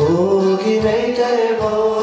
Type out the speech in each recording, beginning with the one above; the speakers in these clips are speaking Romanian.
보기 매달 보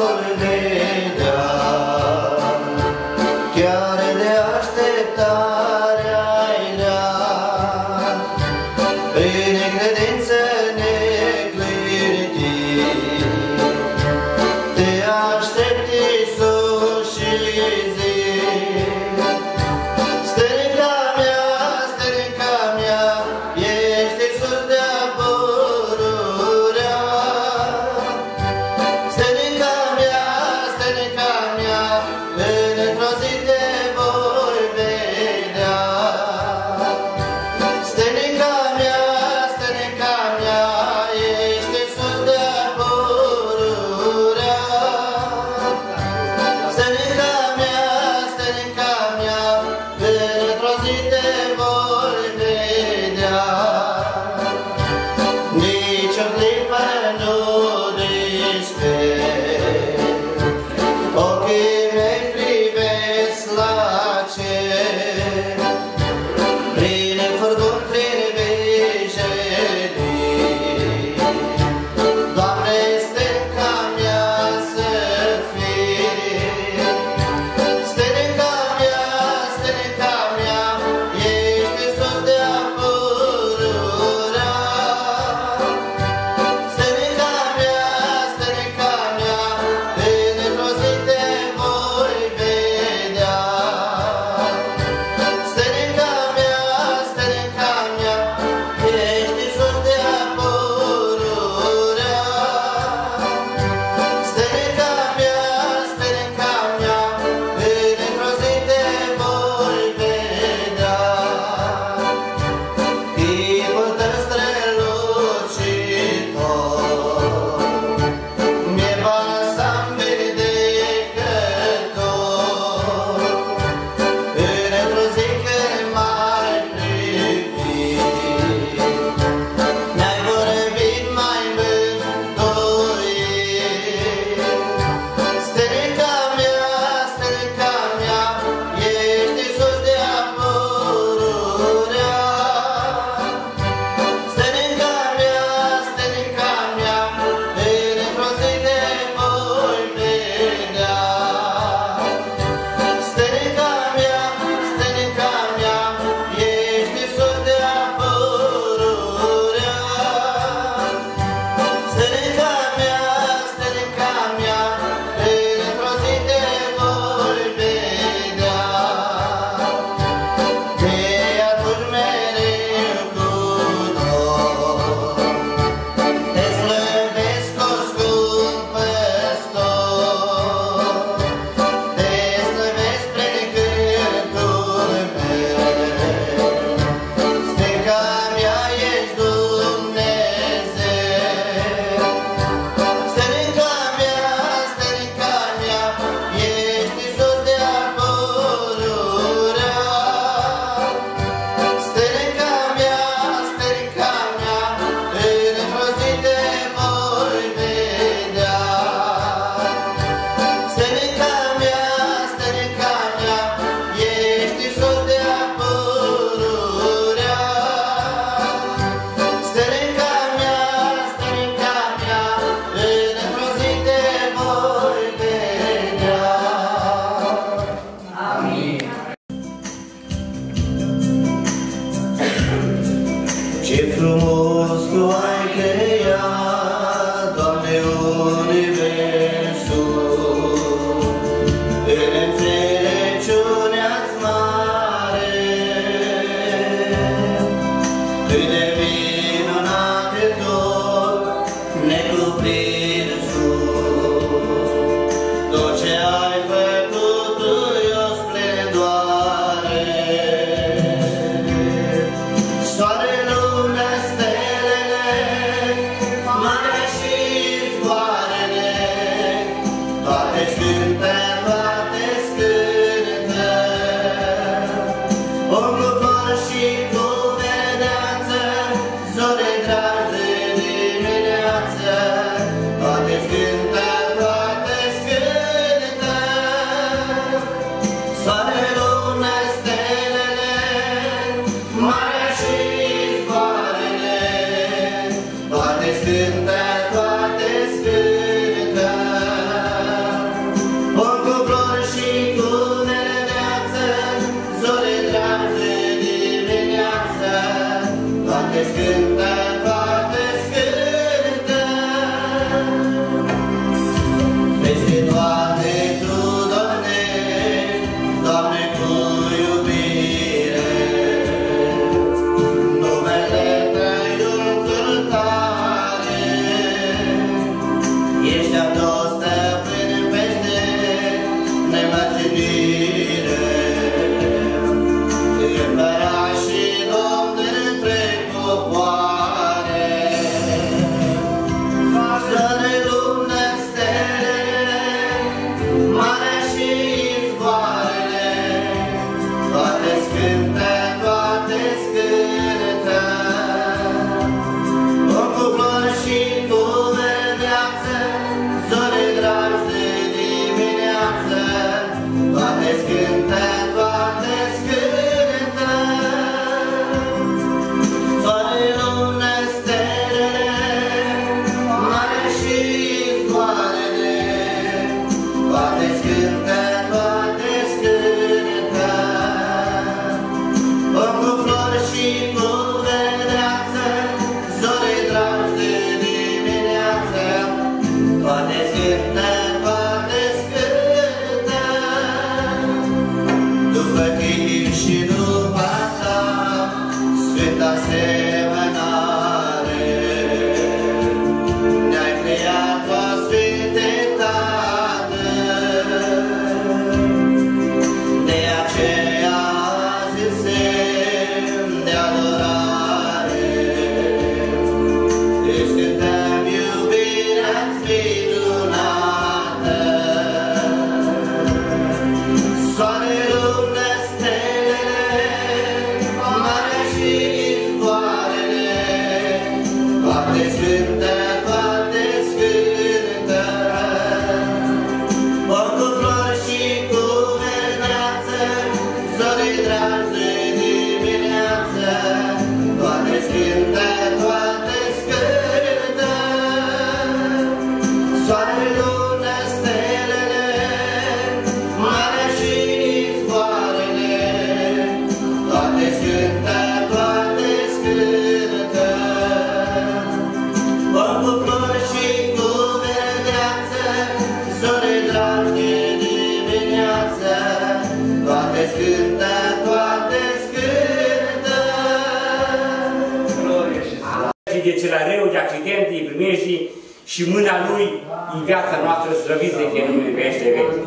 noastră slăviți de fie numele vește veci.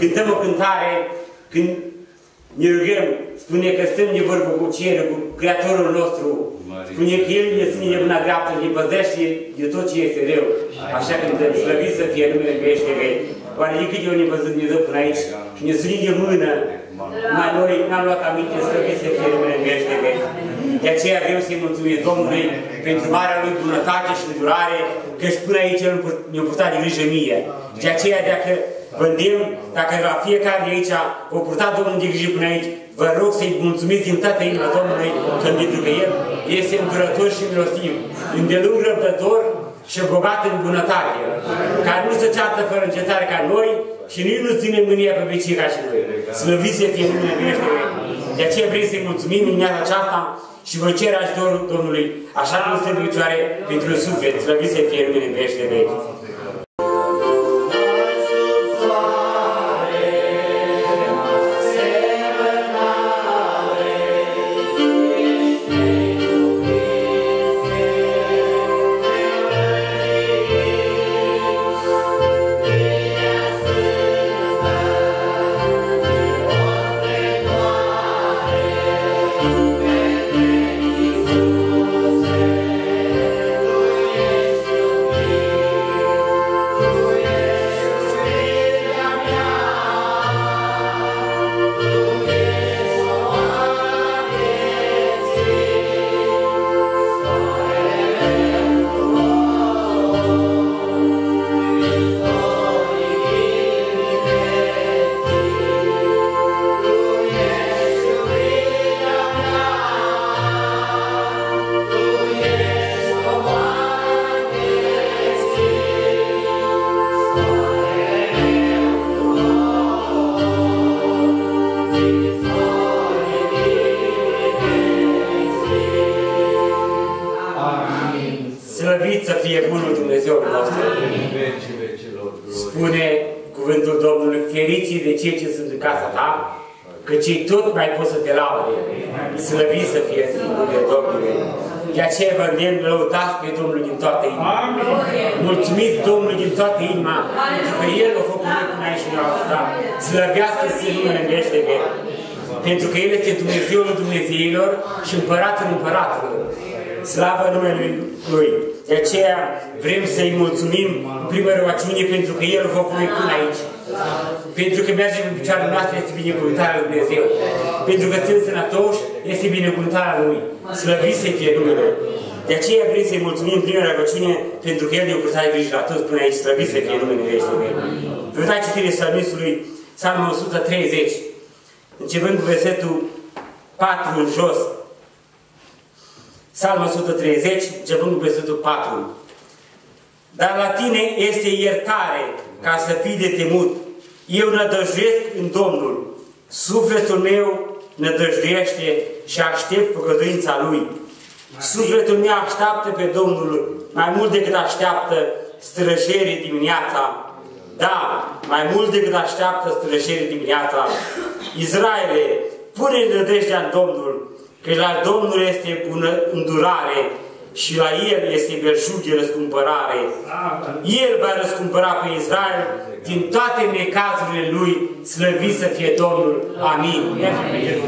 Cântăm o cântare când ne rugăm, spune că stăm de vorbă cu cerul, cu Creatorul nostru, spune că El ne ține de mâna dreaptă, ne păzește de tot ce este rău. Așa cântăm, slăviți să fie numele vește veci. Oare de câte ori ne văzut Dumnezeu până aici și ne ține de mână, mai noi n-am luat aminte, slăviți să fie numele vește veci. De aceea vreau să-i mulțumesc Domnului pentru marea lui bunătate și îndurare, că și până aici El ne-a purtat de grijă mie. De aceea, dacă vă îndemn, dacă la fiecare de aici vă purtat Domnul de grijă până aici, vă rog să-i mulțumiți din toată inima Domnului, că pentru că El este îndurător și milostiv, îndelung răbdător și bogat în bunătate, care nu se ceartă fără încetare ca noi și nici nu ține mânia pe vecii ca și noi. Slăviți să fie numele Dumnezeu. De aceea vrem să-i mulțumim în dimineața aceasta și vă cer ajutorul Domnului, așa cum este în picioare pentru suflet. Slăviți să fie numele Dumnezeu să-i mulțumim în primă rugăciune pentru că El a făcut noi până aici. Pentru că mergem în picioarele noastre este binecuvântarea Lui Dumnezeu. Pentru că suntem sănătoși este binecuvântarea Lui. Slăvit să fie numele. De aceea vrem să-i mulțumim în prima rugăciune pentru că El ne-a purtat grijă la toți până aici. Slăvit să fie numele Lui. Vă dați citire Psalmistului, Psalmul 130, începând cu versetul 4 în jos. Psalmul 130, începând cu versetul 4. Dar la tine este iertare ca să fii de temut. Eu nădăjduiesc în Domnul. Sufletul meu nădăjduiește și aștept făgăduința Lui. Sufletul meu așteaptă pe Domnul mai mult decât așteaptă strășerii dimineața. Da, mai mult decât așteaptă strășerii dimineața. Israele, pune nădejdea în Domnul, că la Domnul este bună îndurare și la El este belșug de răscumpărare. El va răscumpăra pe Israel din toate necazurile Lui, slăvit să fie Domnul. Amin. eu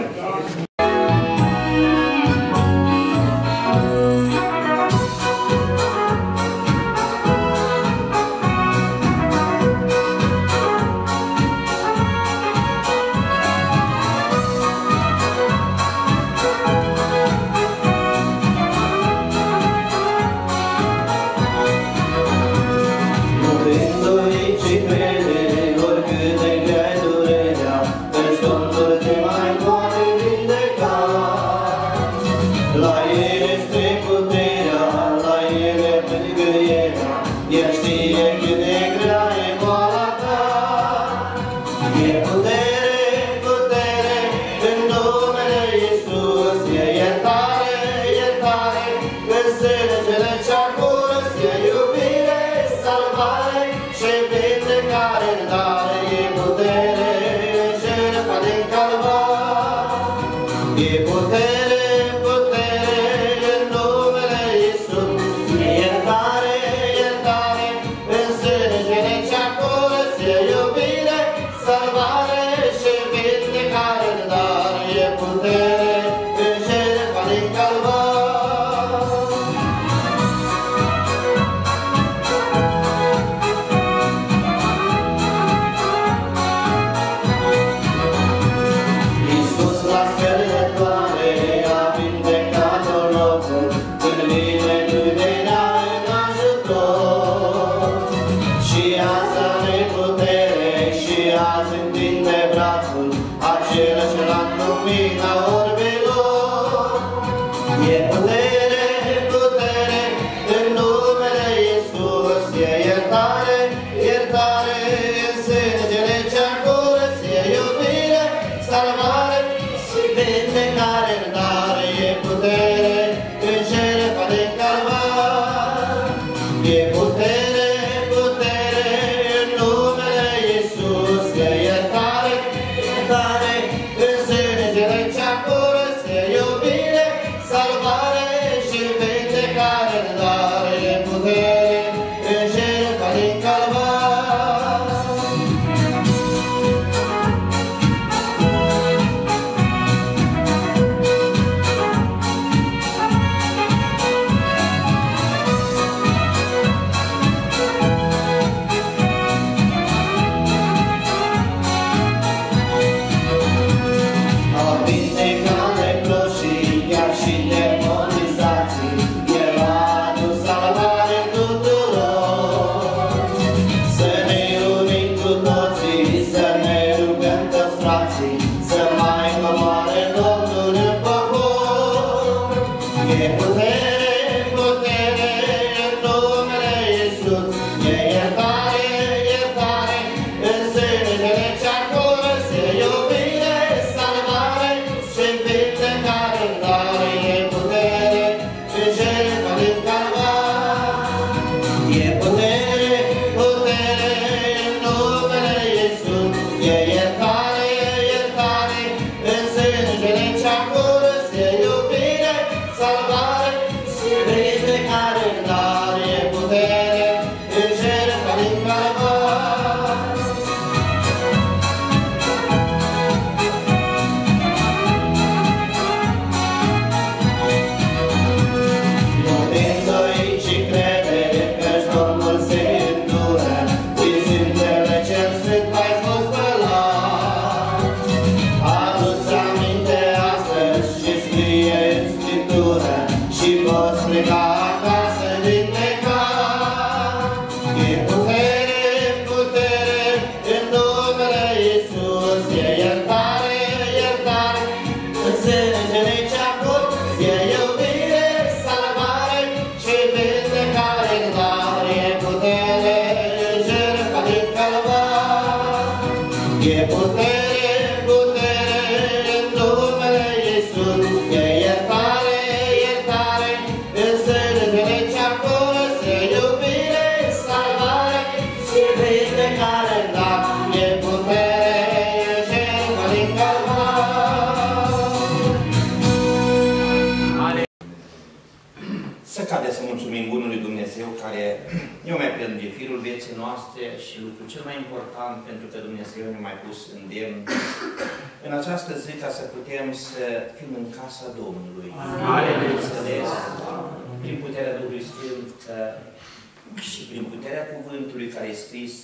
cuvântului care e scris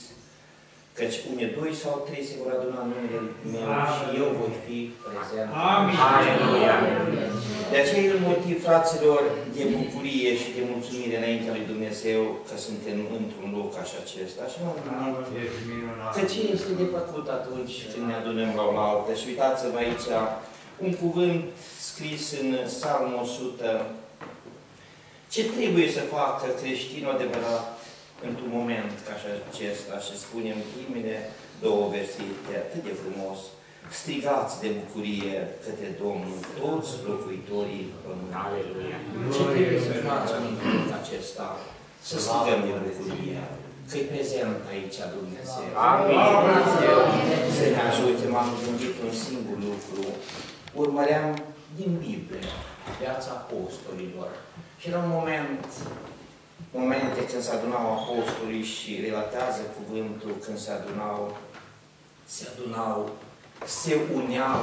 Căci unde doi sau trei se vor aduna în numele meu și eu voi fi prezent. Amin. Aleluia. De aceea e un motiv, fraților, de bucurie și de mulțumire înaintea lui Dumnezeu că suntem într-un loc așa acesta. Și m-am gândit că ce este de făcut atunci când ne adunăm la o altă. Și uitați-vă aici un cuvânt scris în Psalmul 100. Ce trebuie să facă creștinul adevărat într-un moment ca și acesta și spunem primele două versite atât de frumos, strigați de bucurie către Domnul toți locuitorii Pământului. Ce trebuie să facem în momentul acesta? Să strigăm de bucurie. Că e prezent aici Dumnezeu. Amin. Să ne ajute. M-am gândit un singur lucru. Urmăream din Biblie viața apostolilor. Și era un moment momente când se adunau apostolii și relatează cuvântul când se adunau, se adunau, se uneau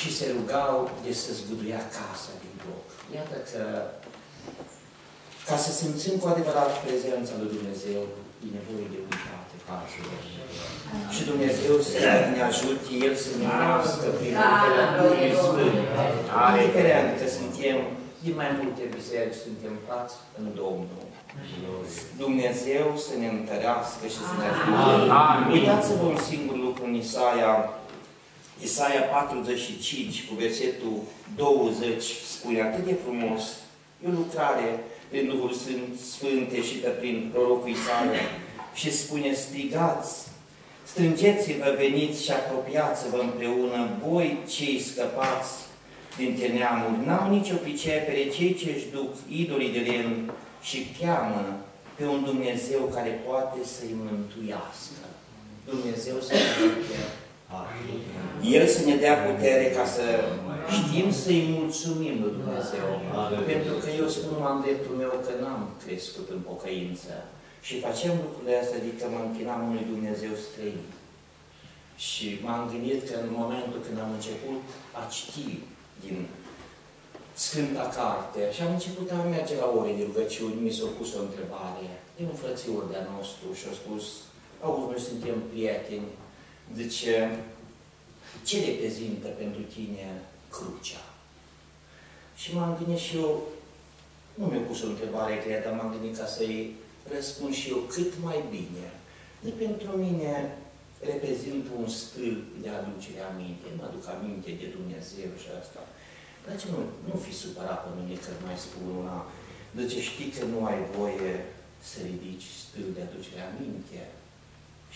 și se rugau de să zguduia casa din loc. Iată că ca să simțim cu adevărat prezența lui Dumnezeu, e nevoie de unitate, fraților. Și Dumnezeu să ne ajute, El să ne nască prin puterea Duhului Sfânt. Indiferent că suntem din mai multe biserici suntem frați în Domnul. Dumnezeu să ne întărească și să ne ajute. Uitați-vă un singur lucru în Isaia, Isaia 45, cu versetul 20, spune atât de frumos, e o lucrare prin Duhul Sfânt, Sfânte și prin prorocul Isaia și spune, strigați, strângeți-vă, veniți și apropiați-vă împreună, voi cei scăpați dintre neamuri n-au nicio pricepere cei ce își duc idolii de lemn și cheamă pe un Dumnezeu care poate să-i mântuiască. Dumnezeu să ne ajute. El să ne dea putere ca să știm să-i mulțumim lui Dumnezeu. Pentru că eu spun am dreptul meu că n-am crescut în pocăință. Și facem lucrurile astea, adică mă închinam unui Dumnezeu străin. Și m-am gândit că în momentul când am început a citi din Sfânta Carte și am început a merge la ore de rugăciuni, mi s-a pus o întrebare de un frățior de-a nostru și a spus, auzi, noi suntem prieteni, zice, ce reprezintă pentru tine crucea? Și m-am gândit și eu, nu mi-a pus o întrebare grea, dar m-am gândit ca să-i răspund și eu cât mai bine. De pentru mine reprezintă un stâlp de aducere aminte. Nu aduc aminte de Dumnezeu și asta. Dar ce nu, nu fi supărat pe mine că mai spun una. Deci știi că nu ai voie să ridici stâlp de aducere aminte.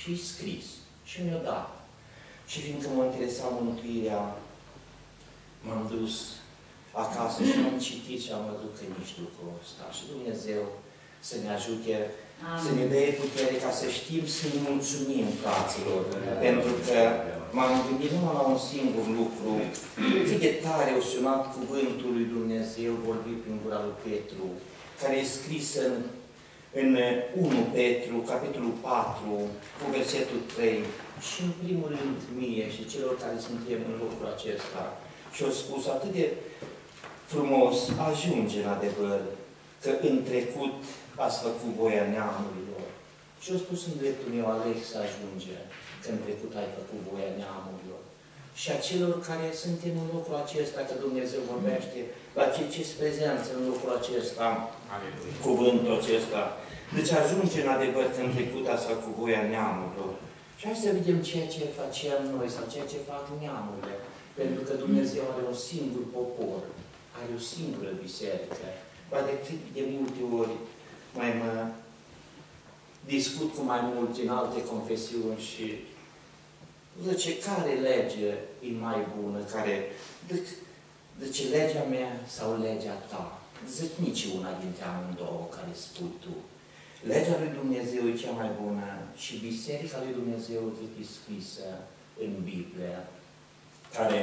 Și scris. Și mi-a dat. Și fiindcă mă interesa mântuirea, m-am dus acasă și am citit și am văzut că nici lucrul ăsta. Și Dumnezeu să ne ajute să ne dea putere ca să știm să-i mulțumim, fraților, pentru că m-am gândit numai la un singur lucru, cât de tare o sunat cuvântul lui Dumnezeu vorbit prin gura lui Petru, care e scris în, în 1 Petru, capitolul 4, cu versetul 3, și în primul rând mie și celor care suntem în locul acesta. Și au spus atât de frumos, ajunge în adevăr, că în trecut ați făcut voia neamurilor. Și au spus în dreptul meu, Alex, să ajunge că în trecut ai făcut voia neamurilor. Și a celor care suntem în locul acesta, că Dumnezeu vorbește, la cei ce prezență în locul acesta, Aleluia. cuvântul acesta. Deci ajunge în adevăr că în trecut ați făcut voia neamurilor. Și hai să vedem ceea ce facem noi sau ceea ce fac neamurile. Pentru că Dumnezeu are un singur popor, are o singură biserică. Poate cât de multe ori mai mă discut cu mai mulți în alte confesiuni și zice, care lege e mai bună, care, zice, legea mea sau legea ta? Zic, nici una dintre amândouă care spui tu. Legea lui Dumnezeu e cea mai bună și Biserica lui Dumnezeu zic, e scrisă în Biblie, care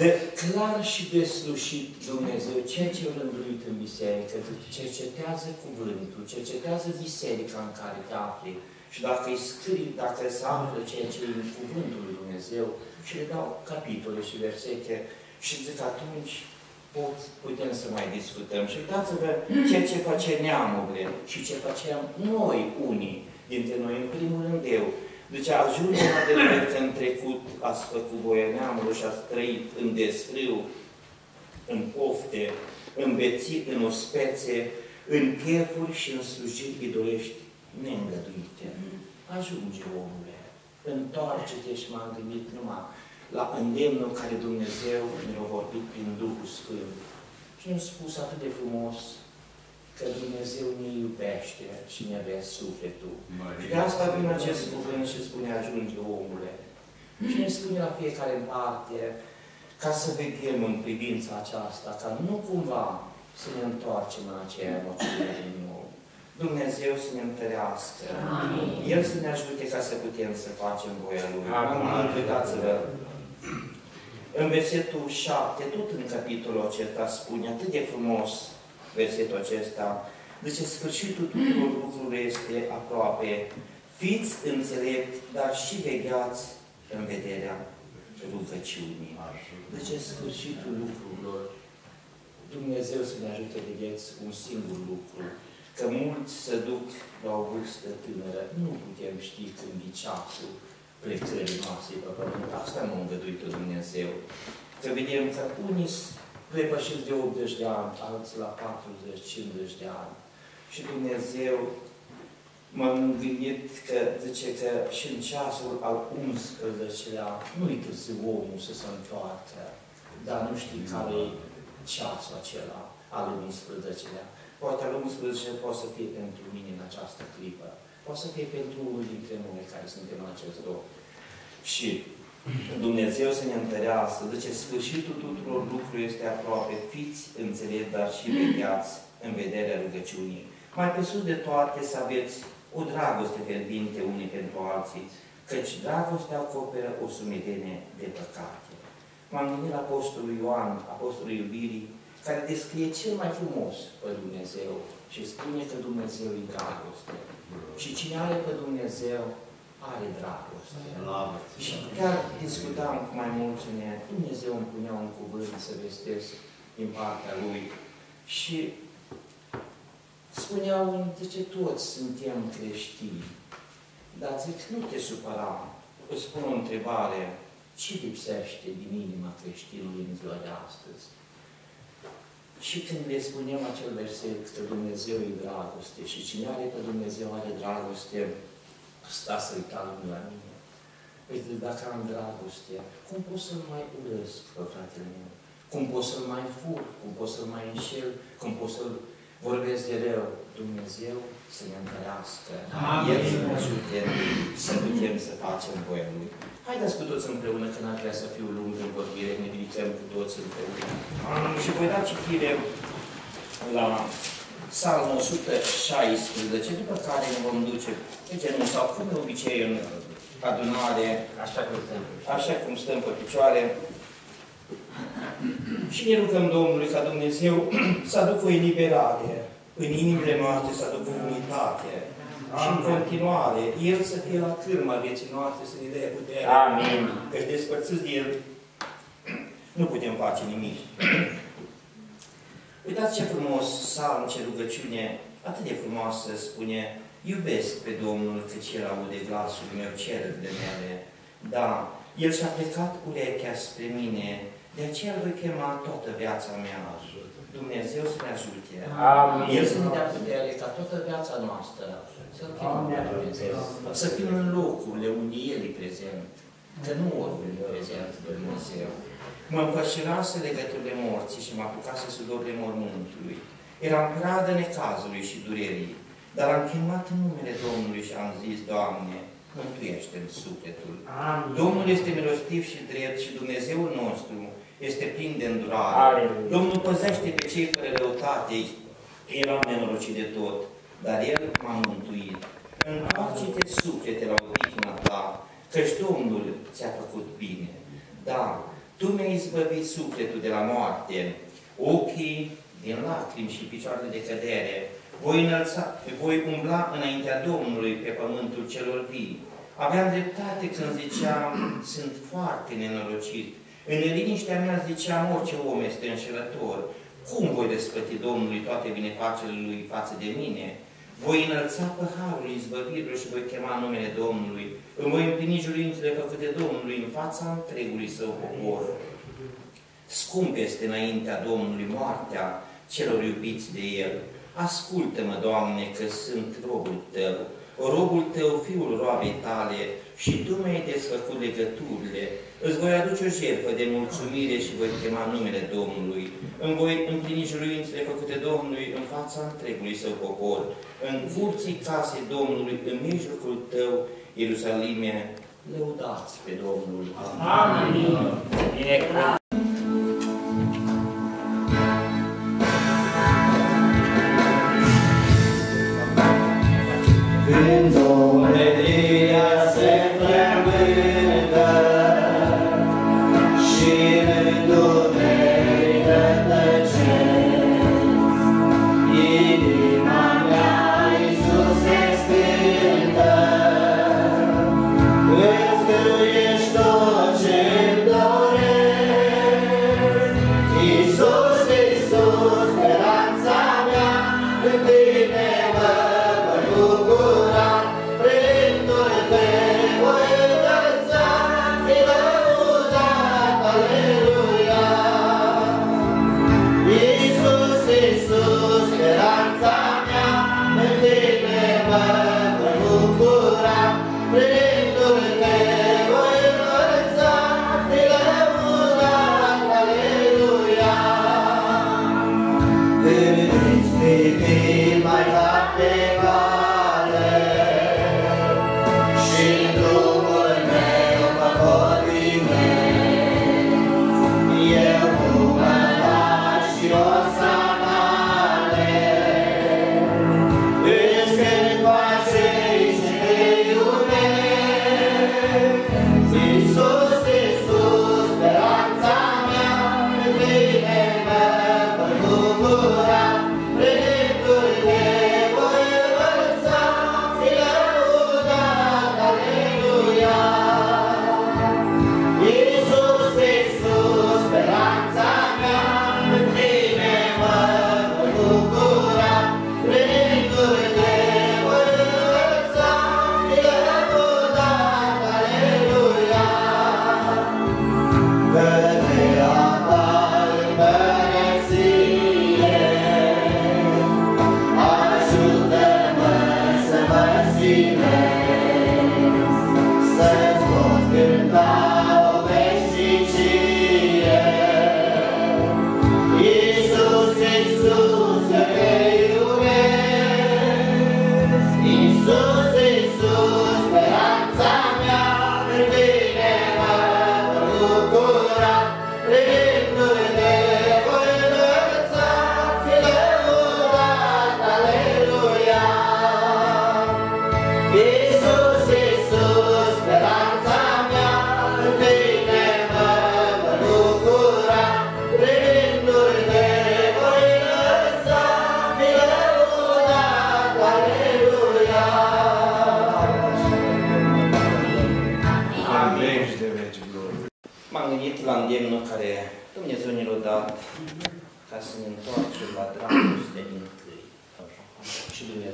de clar și de slușit Dumnezeu, ceea ce a rânduit în biserică, cercetează cuvântul, cercetează biserica în care te afli. Și dacă îi scrii, dacă se află ceea ce e în cuvântul lui Dumnezeu, și le dau capitole și versete, și zic atunci pot, putem să mai discutăm. Și uitați-vă ceea ce face neamurile și ce facem noi unii dintre noi, în primul rând eu. Deci ajungem la de că în trecut ați făcut voia neamului și ați trăit în desfriu, în pofte, în bețit, în ospețe, în chefuri și în slujiri idolești neîngăduite. Ajunge, omule, întoarce-te și m-am gândit numai la îndemnul care Dumnezeu ne-a vorbit prin Duhul Sfânt. Și ne-a spus atât de frumos că Dumnezeu ne iubește și ne vrea sufletul. Și de asta vine acest cuvânt și spune, ajunge omule. Și ne spune la fiecare în parte, ca să veghem în privința aceasta, ca nu cumva să ne întoarcem în aceea moțiune din nou. Dumnezeu să ne întărească. Amin. El să ne ajute ca să putem să facem voia Lui. Amin. Uitați-vă. În versetul 7, tot în capitolul acesta spune atât de frumos versetul acesta, zice, sfârșitul tuturor lucrurilor este aproape. Fiți înțelepti, dar și vegheați în vederea rugăciunii. Zice, sfârșitul lucrurilor. Dumnezeu să ne ajute vedeți un singur lucru. Că mulți se duc la o vârstă tânără. Nu putem ști când e ceasul plecării noastre pe pământ. Asta nu îngăduit Dumnezeu. Că vedem că unii depășiți de 80 de ani, alții la 40-50 de ani. Și Dumnezeu m-am gândit că, zice că și în ceasul al 11-lea nu-i târziu omul să se întoarcă, dar nu știi care e ceasul acela al 11-lea. Poate al 11 poate să fie pentru mine în această clipă. Poate să fie pentru unul dintre noi care suntem în acest loc. Și Dumnezeu să ne întărească. Zice, sfârșitul tuturor lucrurilor este aproape. Fiți înțelepți, dar și vegheați în vederea rugăciunii. Mai pe sus de toate să aveți o dragoste fierbinte unii pentru alții, căci dragostea acoperă o sumedenie de păcate. M-am gândit la Apostolul Ioan, Apostolul Iubirii, care descrie cel mai frumos pe Dumnezeu și spune că Dumnezeu e dragoste. Și cine are pe Dumnezeu, are dragoste. Și chiar discutam cu mai mulți ne Dumnezeu îmi punea un cuvânt să vestesc din partea Lui. Și spuneau, zice, toți suntem creștini. Dar zic, nu te supăra. Îți spun o întrebare. Ce lipsește din inima creștinului în ziua de astăzi? Și când le spunem acel verset că Dumnezeu e dragoste și cine are pe Dumnezeu are dragoste, sta să uita lumea la mine. Păi dacă am dragoste, cum pot să-l mai urăsc pe fratele meu? Cum pot să-l mai fur? Cum pot să-l mai înșel? Cum pot să-l vorbesc de rău? Dumnezeu să ne întărească. El să ne ajute să putem să facem voia Lui. Haideți cu toți împreună, că n-ar vrea să fiu lung în vorbire, ne ridicăm cu toți împreună. Și voi da citire la Psalmul 116, după care ne vom duce pe genul sau cum de obicei în adunare, Așa cum stăm. așa cum stăm pe picioare. Și ne rugăm Domnului ca Dumnezeu să aducă o eliberare în inimile noastre, să aducă unitate. Și în continuare, El să fie la cârma vieții noastre, să ne dea putere. Amin. Căci despărțiți de El nu putem face nimic. Uitați ce frumos psalm, ce rugăciune, atât de frumoasă spune, iubesc pe Domnul căci El aude glasul meu, cererile mele. Da, El și-a plecat urechea spre mine, de aceea îl voi chema toată viața mea. Dumnezeu să ne ajute. Amin. El să ne dea putere ca toată viața noastră să-L chemăm pe Dumnezeu. Să fim în locurile unde El e prezent. Că nu oriunde e prezent Dumnezeu. Mă înfășurase legăturile morții și mă apucase sudorile mormântului. Eram pradă necazului și durerii, dar am chemat în numele Domnului și am zis, Doamne, mântuiește-mi sufletul. Amin. Domnul este milostiv și drept și Dumnezeul nostru este plin de îndurare. Aleluia. Domnul păzește pe cei fără răutate. Eram nenorocit de tot, dar El m-a mântuit. Întoarce-te suflete la odihna ta, căci Domnul ți-a făcut bine. Da, Tu mi-ai izbăvit sufletul de la moarte, ochii din lacrimi și picioarele de cădere. Voi, înălța, voi umbla înaintea Domnului pe pământul celor vii. Aveam dreptate când ziceam, sunt foarte nenorocit. În liniștea mea ziceam, orice om este înșelător. Cum voi despăti Domnului toate binefacerile Lui față de mine? Voi înălța păharul izbăvirilor și voi chema numele Domnului. Îmi voi împlini jurințele făcute Domnului în fața întregului său popor. Scump este înaintea Domnului moartea celor iubiți de El. Ascultă-mă, Doamne, că sunt robul Tău, robul Tău, fiul roabei Tale, și Tu mi-ai desfăcut legăturile. Îți voi aduce o jertfă de mulțumire și voi chema numele Domnului. Îmi voi împlini juruințele făcute Domnului în fața întregului Său popor. În curții casei Domnului, în mijlocul Tău, Ierusalime, lăudați pe Domnul. Amin. Bine.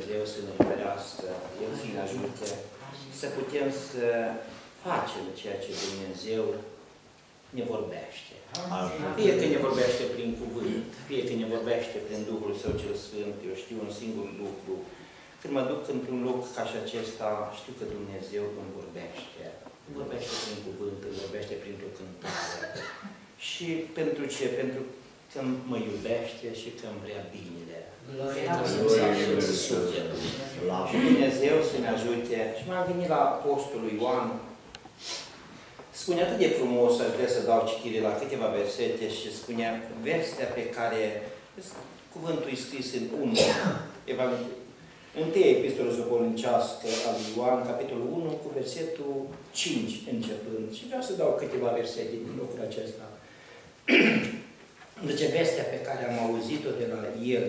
Dumnezeu să ne ferească, El să ne ajute să putem să facem ceea ce Dumnezeu ne vorbește. Fie că ne vorbește prin cuvânt, fie că ne vorbește prin Duhul Său cel Sfânt, eu știu un singur lucru. Când mă duc într-un loc ca și acesta, știu că Dumnezeu îmi vorbește. Îmi vorbește prin cuvânt, îmi vorbește printr-o cântare. Și pentru ce? Pentru că mă iubește și că îmi vrea binele. Vrea să-mi satisfacă sufletul. Și Dumnezeu să ne ajute. Și m-am gândit la Apostolul Ioan, Spune atât de frumos, aș vrea să dau citire la câteva versete și spunea vestea pe care cuvântul e scris în 1, Evanghelie. Întâia epistolă zopolinicească al lui Ioan, capitolul 1, cu versetul 5 începând. Și vreau să dau câteva versete din locul acesta. Deci vestea pe care am auzit-o de la el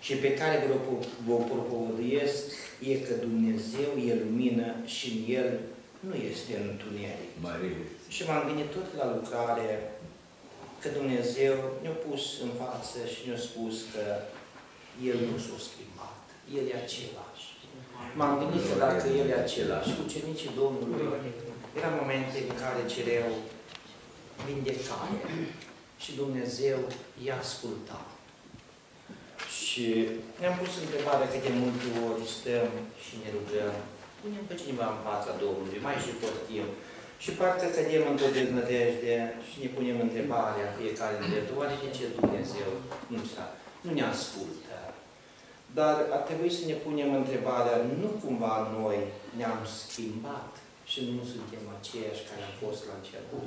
și pe care vă o propovăduiesc e că Dumnezeu e lumină și în El nu este întuneric. Și m-am gândit tot la lucrare că Dumnezeu ne-a pus în față și ne-a spus că El nu s-a schimbat. El e același. M-am gândit că dacă El e același, cu cenicii Domnului, era momente în care cereau vindecare și Dumnezeu i-a ascultat. Și ne-am pus întrebarea cât de multe ori stăm și ne rugăm. Punem pe cineva în fața Domnului, mai și tot timp. Și parcă cădem într-o deznădejde și ne punem întrebarea fiecare în dreptul, oare de ce Dumnezeu nu, nu ne ascultă? Dar ar trebui să ne punem întrebarea, nu cumva noi ne-am schimbat și nu suntem aceiași care am fost la început.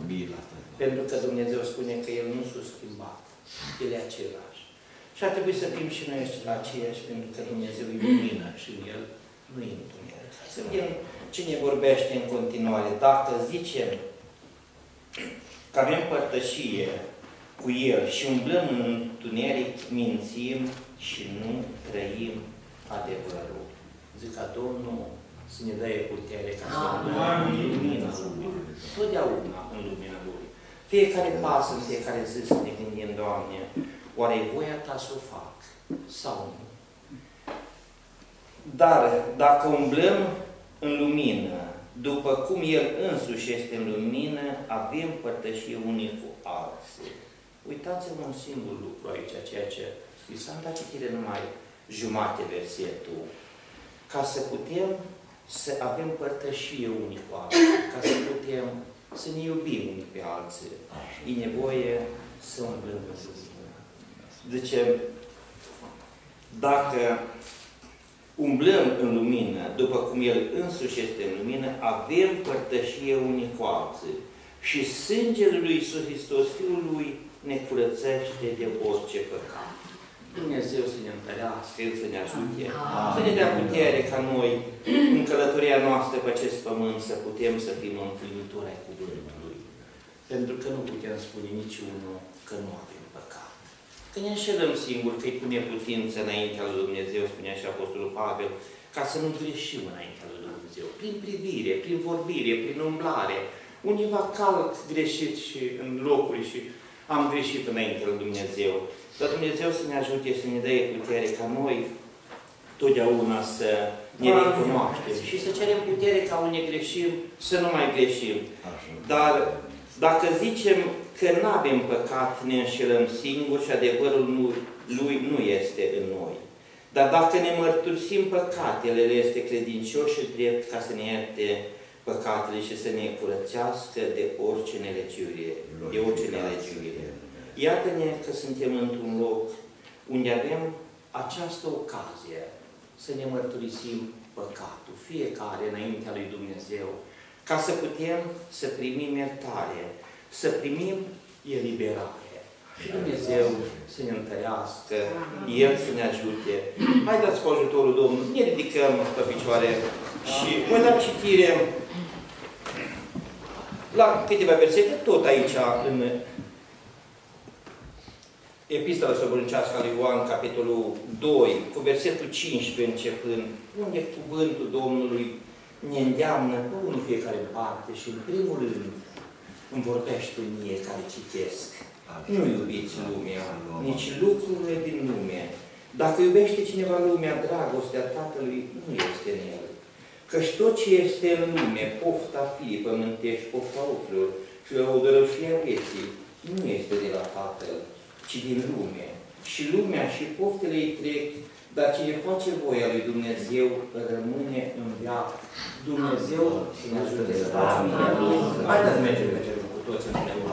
Pentru că Dumnezeu spune că El nu s-a schimbat. El e același. Și ar trebui să fim și noi aceiași, pentru că Dumnezeu e lumină și El nu e întuneric. Să vedem cine vorbește în continuare. Dacă zicem că avem părtășie cu El și umblăm în întuneric, mințim și nu trăim adevărul. Zic ca Domnul să ne dă putere ca să umblăm în lumina Lui. Totdeauna în lumina Lui. Fiecare pas în fiecare zi să ne gândim, Doamne, oare e voia Ta să o fac sau nu? Dar dacă umblăm în lumină, după cum El însuși este în lumină, avem părtășie unii cu alții. Uitați-vă un singur lucru aici, ceea ce scris. Am dat citire numai jumate versetul. Ca să putem să avem părtășie unii cu alții, ca să putem să ne iubim unii pe alții. E nevoie să umblăm în lumină. Zice, dacă umblăm în lumină, după cum El însuși este în lumină, avem părtășie unii cu alții. Și sângele lui Iisus Hristos, Fiul Lui, ne curățește de orice păcat. Dumnezeu să ne întărească, El să ne ajute, să ne dea putere ca noi, în călătoria noastră pe acest pământ, să putem să fim împlinitori ai Cuvântului. Pentru că nu putem spune niciunul că nu avem păcat. Că ne înșelăm singuri, că-i cu neputință înaintea lui Dumnezeu, spunea și Apostolul Pavel, ca să nu greșim înaintea lui Dumnezeu. Prin privire, prin vorbire, prin umblare. Univa calc greșit și în locuri și am greșit înaintea lui Dumnezeu. Dar Dumnezeu să ne ajute să ne dea putere ca noi totdeauna să ne recunoaștem și să cerem putere ca unde greșim, să nu mai greșim. Dar dacă zicem că nu avem păcat, ne înșelăm singuri și adevărul nu, lui nu este în noi. Dar dacă ne mărturisim păcatele, El este credincios și drept ca să ne ierte păcatele și să ne curățească de orice nelegiuire, de orice nelegiuire. Iată-ne că suntem într-un loc unde avem această ocazie să ne mărturisim păcatul, fiecare înaintea lui Dumnezeu, ca să putem să primim iertare, să primim eliberare. Și Dumnezeu să ne întărească, El să ne ajute. Haideți cu ajutorul Domnului, ne ridicăm pe picioare și voi da citire la câteva versete, tot aici în Epistola Săvârnicească lui Ioan, capitolul 2, cu versetul 15 începând, unde cuvântul Domnului ne îndeamnă în fiecare parte și în primul rând îmi vorbește mie care citesc. Nu iubiți lumea, nici lucrurile din lume. Dacă iubește cineva lumea, dragostea Tatălui nu este în el. Căci tot ce este în lume, pofta fie pământești, pofta ochilor și lăudărășia vieții, nu este de la Tatăl, ci din lume. Și lumea și poftele îi trec, dar cine face voia lui Dumnezeu rămâne în viață. Dumnezeu să ne ajute să facem voia Lui. Haideți să mergem pe cerul cu toți împreună.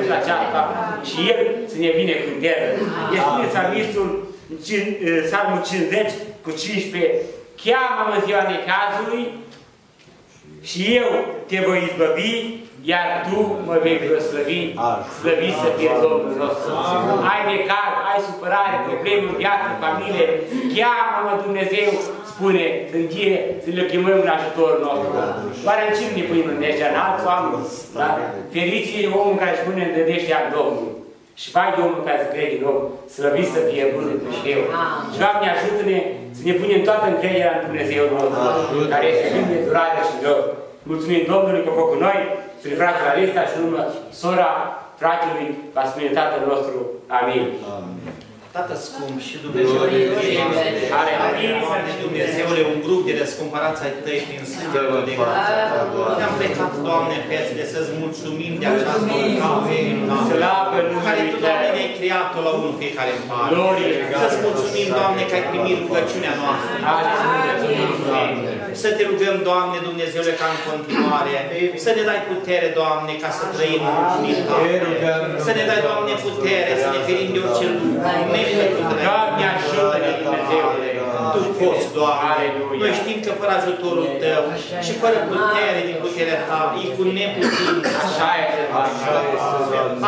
Dumnezeu să ne aducă aceasta și El să ne binecuvânteze. Este spune psalmistul Psalmul 50 cu 15 Cheamă-mă în ziua necazului și eu te voi izbăvi, iar tu mă vei proslăvi, slăvi să fie Domnul nostru. Ai necaz, ai supărare, probleme în viață, în familie, cheamă-mă Dumnezeu, spune, înghie, să le chemăm în ajutorul nostru. Oare în cine ne punem în în alți oameni? Da? Fericii omul care spune, îndădește al Domnului. Și fac omul care să crede în om, slăvit să fie bun Dumnezeu. Și Doamne, ajută-ne să ne punem toată încrederea în Dumnezeu nostru, care este plin de durare și rău. Mulțumim Domnului că a făcut noi, prin fratele Alista și urmă sora fratelui, va spune Tatăl nostru. Amin. Amin. Tată scump și Dumnezeule, Doamne Dumnezeule, un grup de răscumpărați ai Tăi prin sângele de Ne-am plecat, Doamne, de să-ți mulțumim de această ocazie minunată, care Tu, Doamne, ne-ai creat-o la unul fiecare în parte. Să-ți mulțumim, Doamne, că ai primit rugăciunea noastră. Să te rugăm, Doamne, Dumnezeule, ca în continuare, să ne dai putere, Doamne, ca să trăim în mulțumită. Să ne dai, Doamne, putere, să ne ferim de orice lucru Doamne, ajută-ne, Dumnezeule! Tu poți, Doamne! Noi știm că fără ajutorul Tău și fără putere din puterea Ta, e cu neputin. Așa este,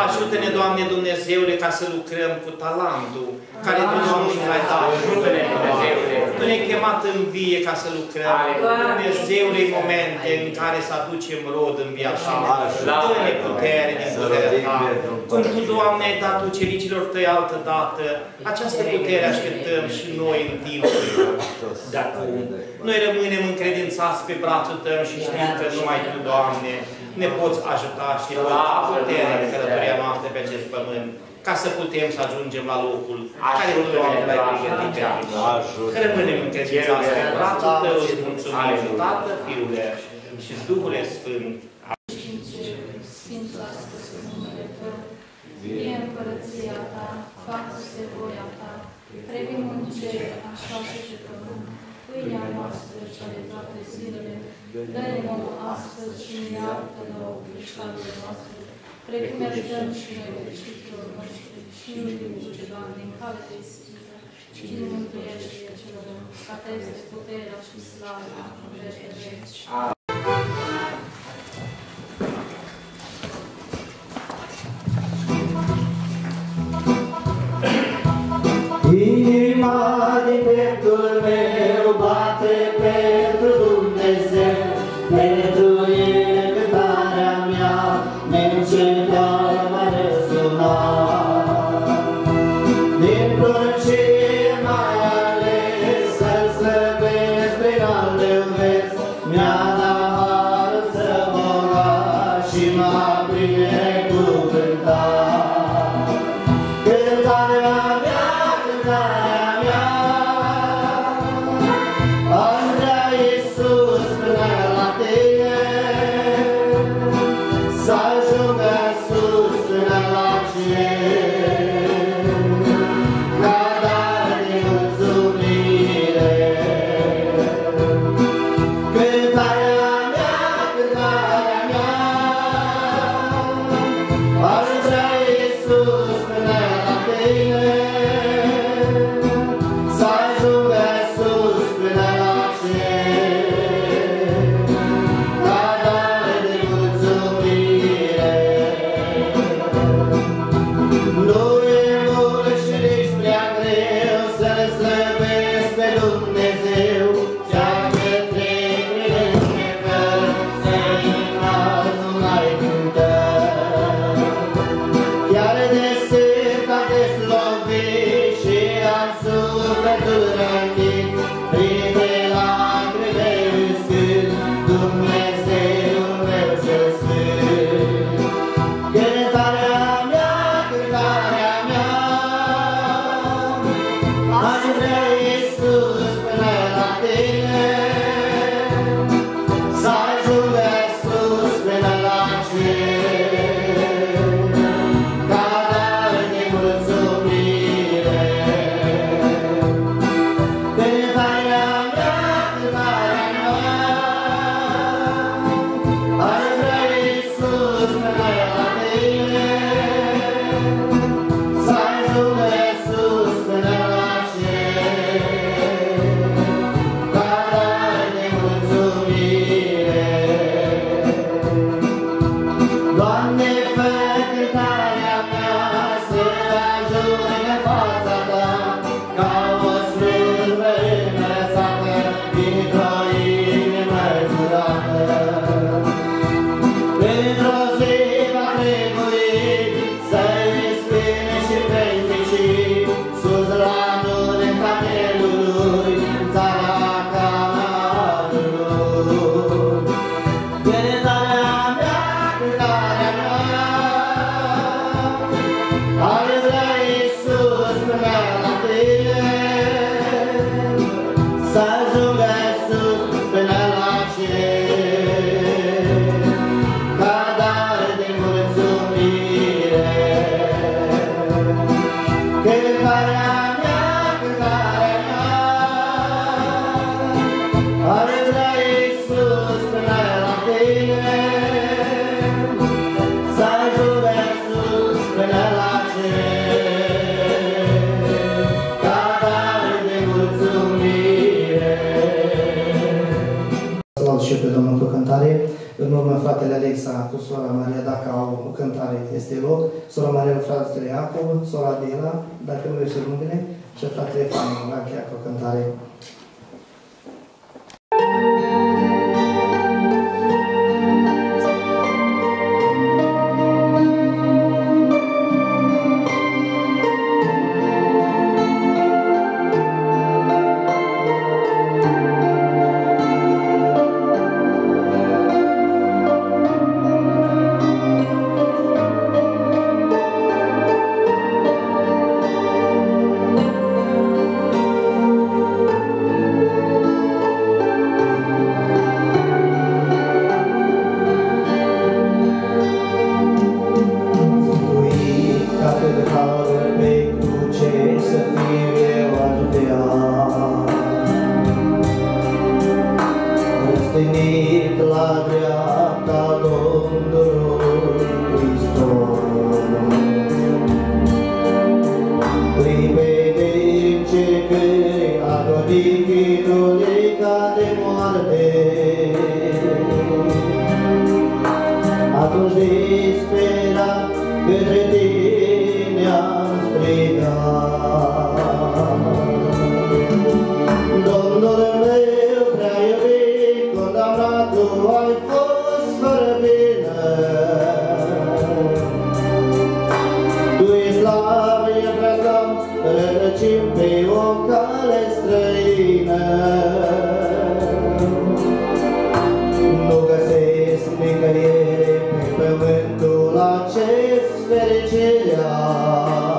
Ajută-ne, Doamne Dumnezeule, ca să lucrăm cu talentul care Tu, Doamne, ne-ai dat. Ajută-ne, Dumnezeule! Tu ne-ai chemat în vie ca să lucrăm. Dumnezeule, momente în care să aducem rod în viața ta. Dă-ne putere din puterea Ta. Cum Tu, Doamne, ai dat ucericilor Tăi altă dată, această putere așteptăm și noi în timpul de acum. Noi rămânem încredințați pe brațul Tău și știm că numai Tu, Doamne, ne poți ajuta și ne poți da putere în călătoria noastră pe acest pământ ca să putem să ajungem la locul care Tu, Doamne, l-ai pregătit pentru noi. Rămânem încredințați pe brațul Tău, îți mulțumim, Tată, Fiule și Duhul Sfânt. Sfințul Vie împărăția Ta, facă-se voia Ta, precum în cer, așa și pe pământ. Pâinea noastră, cea de toate zilele, dă-ne nouă astăzi și ne iartă nouă greșelile noastre, precum iertăm și noi greșiților noștri, și nu ne duce, Doamne, în cale de ispită, ci ne mântuiește de celor rău, ca Te este puterea și slava, în veci yeah.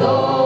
todo.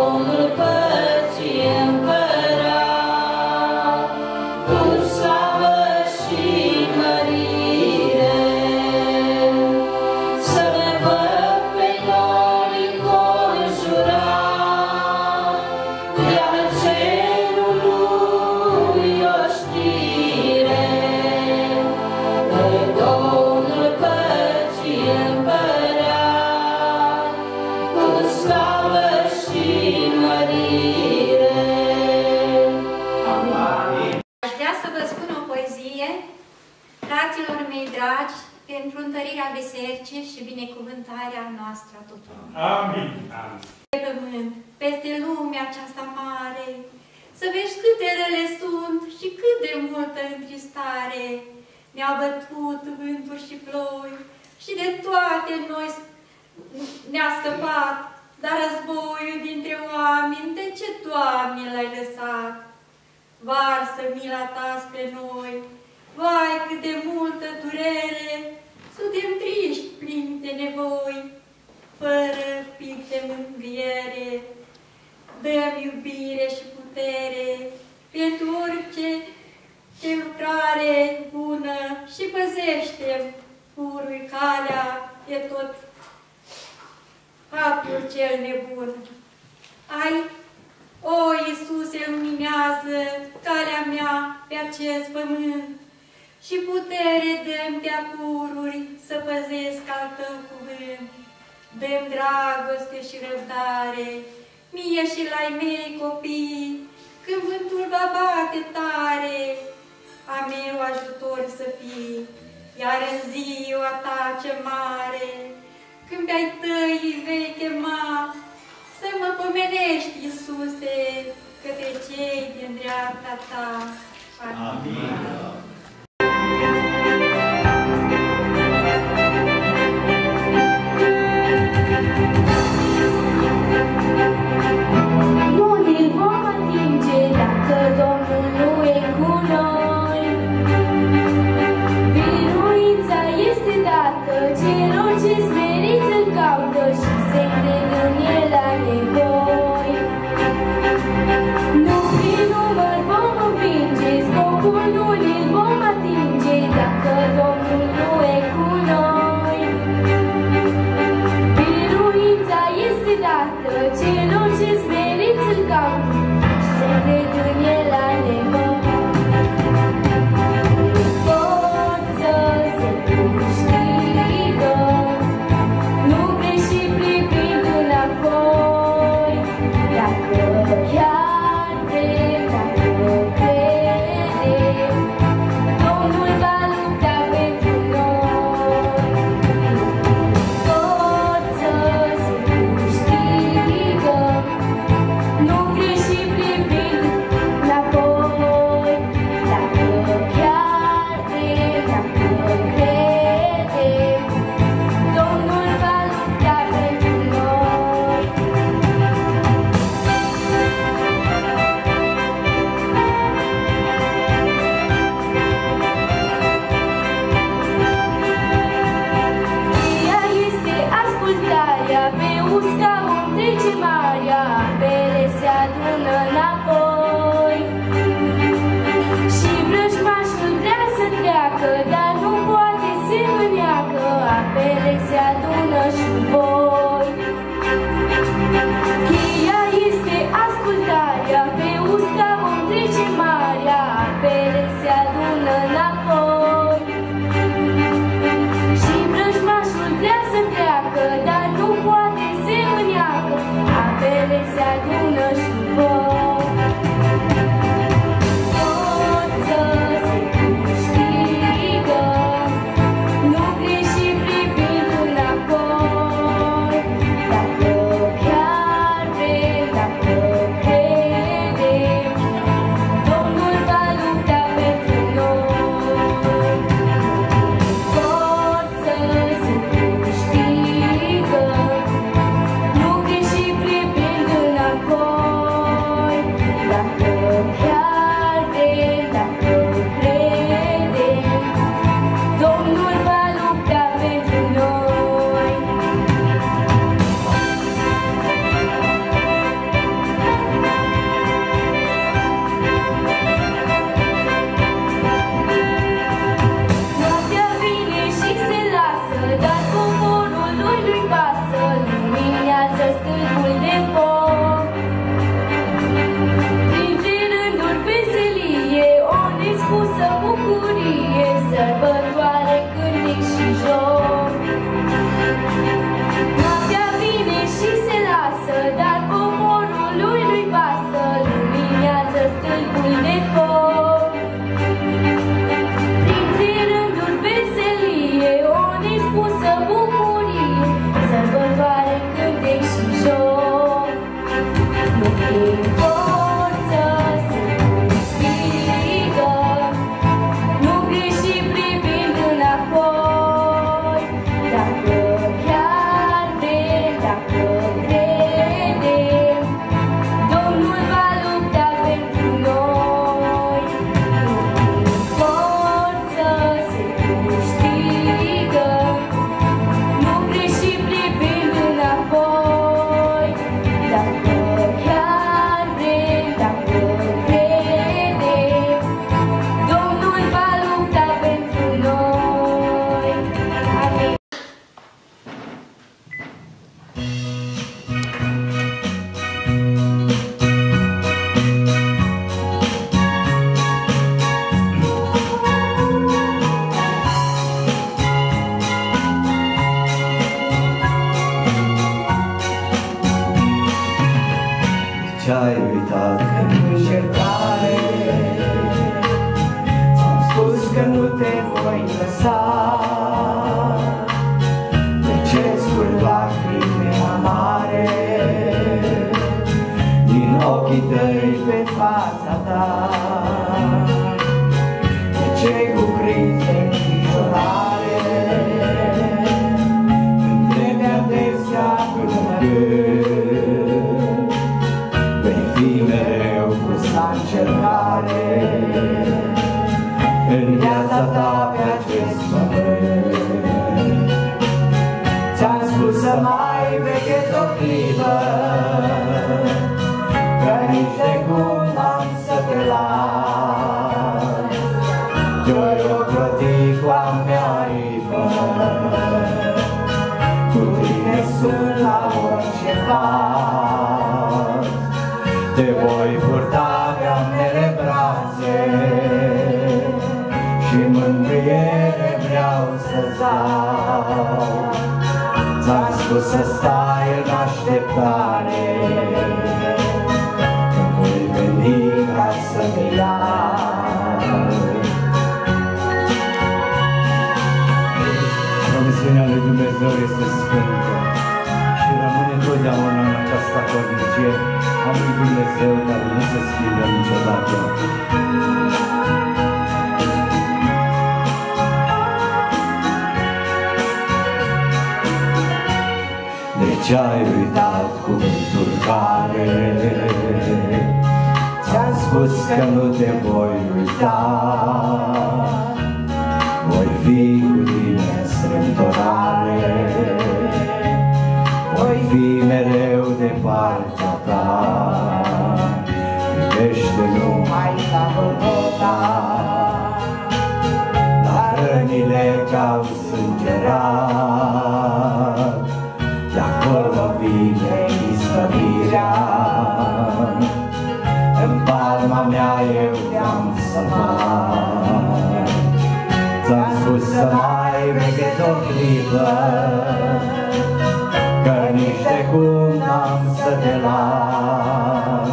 Să te las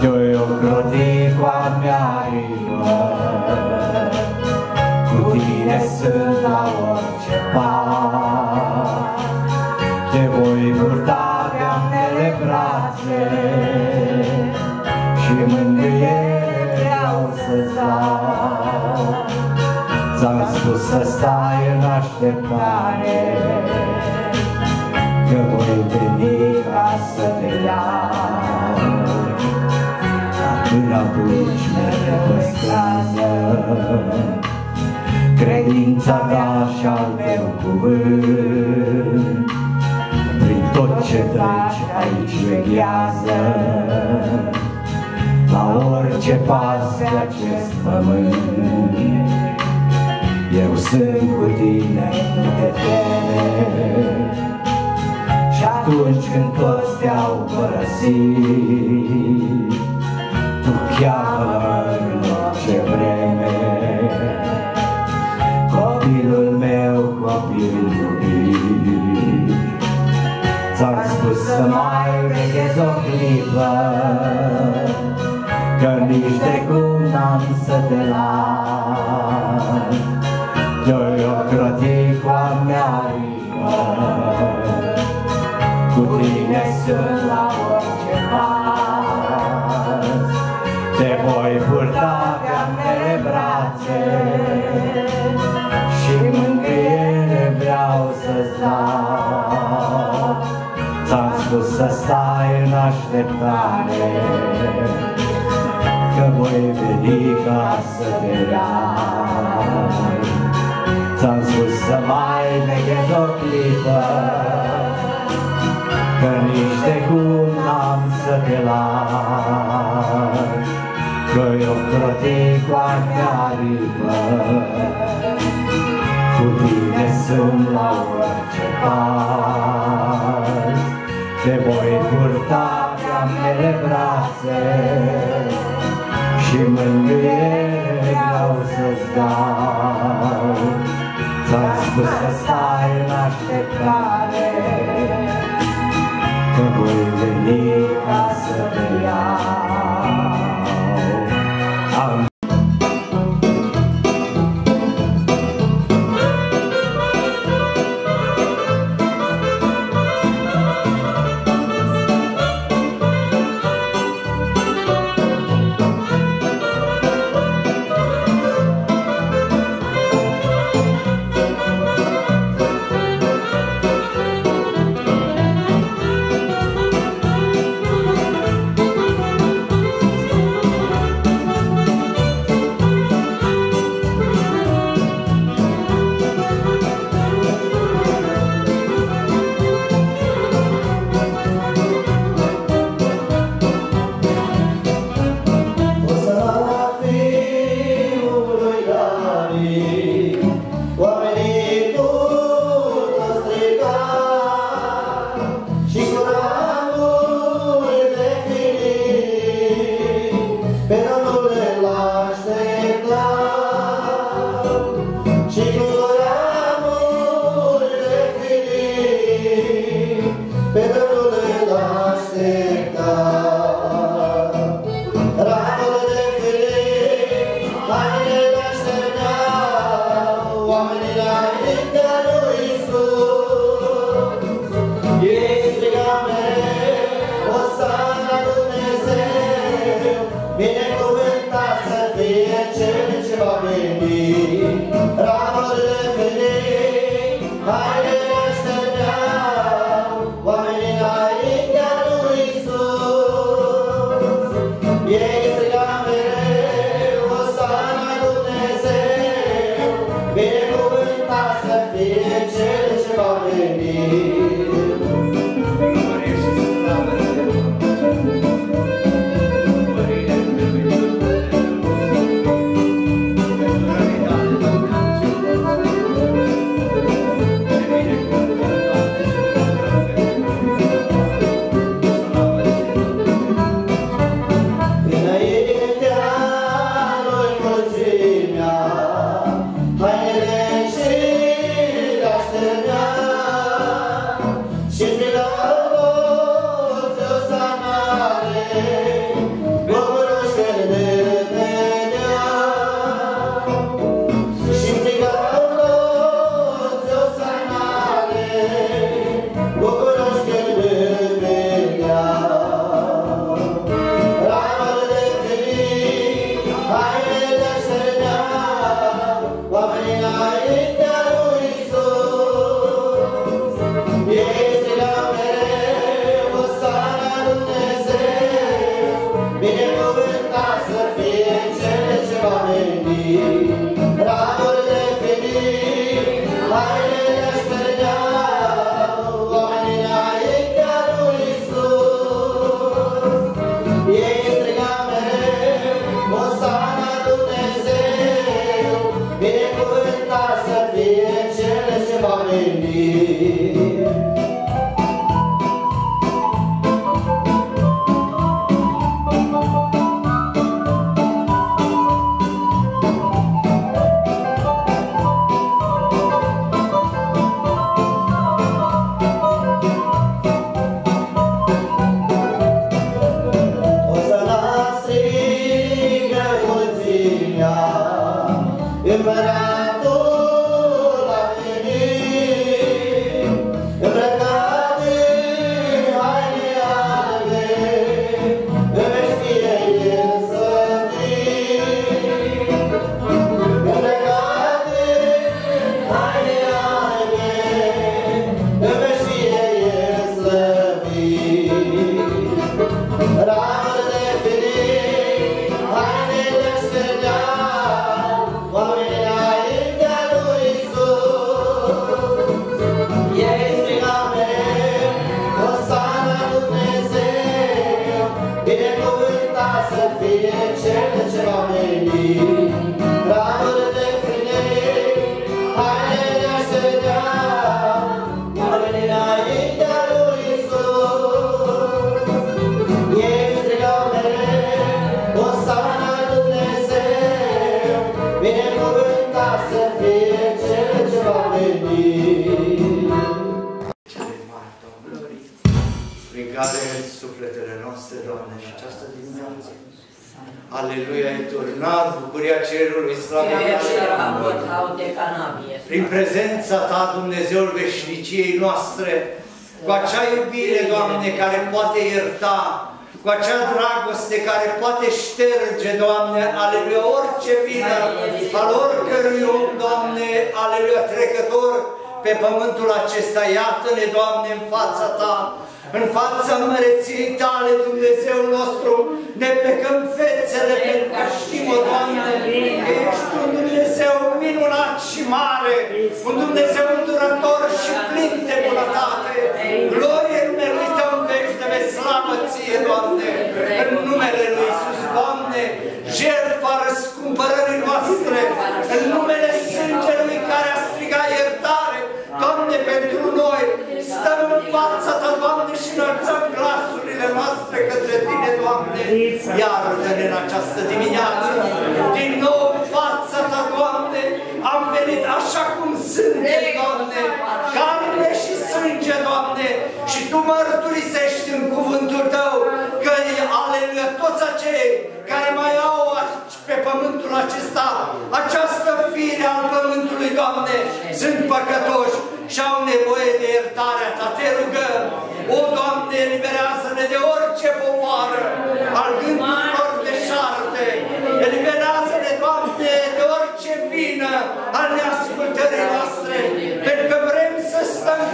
Te-oi ocroti cu a mea ribă Cu tine sunt la orice pas. Te voi purta pe ambele brațe. Și mângâiere vreau să-ți dau. Ți-am spus să stai în așteptare. Că voi veni atunci mereu păstrează Credința ta și al tău cuvânt. Prin tot ce treci aici veghează. La orice pas de acest pământ. Eu sunt cu tine, nu te teme. Și atunci când toți te-au părăsit să mai veghez o clipă Că nici de cum n-am să te las să stai în așteptare, Că voi veni ca să te iau. Ți-am spus să mai veghez o clipă, Că nici de cum n-am să te las. Că-i ocroti cu a mea ribă, cu tine sunt la orice pas. Te voi purta pe ambele brațe și mângâiere vreau să-ți dau. Ți-am spus să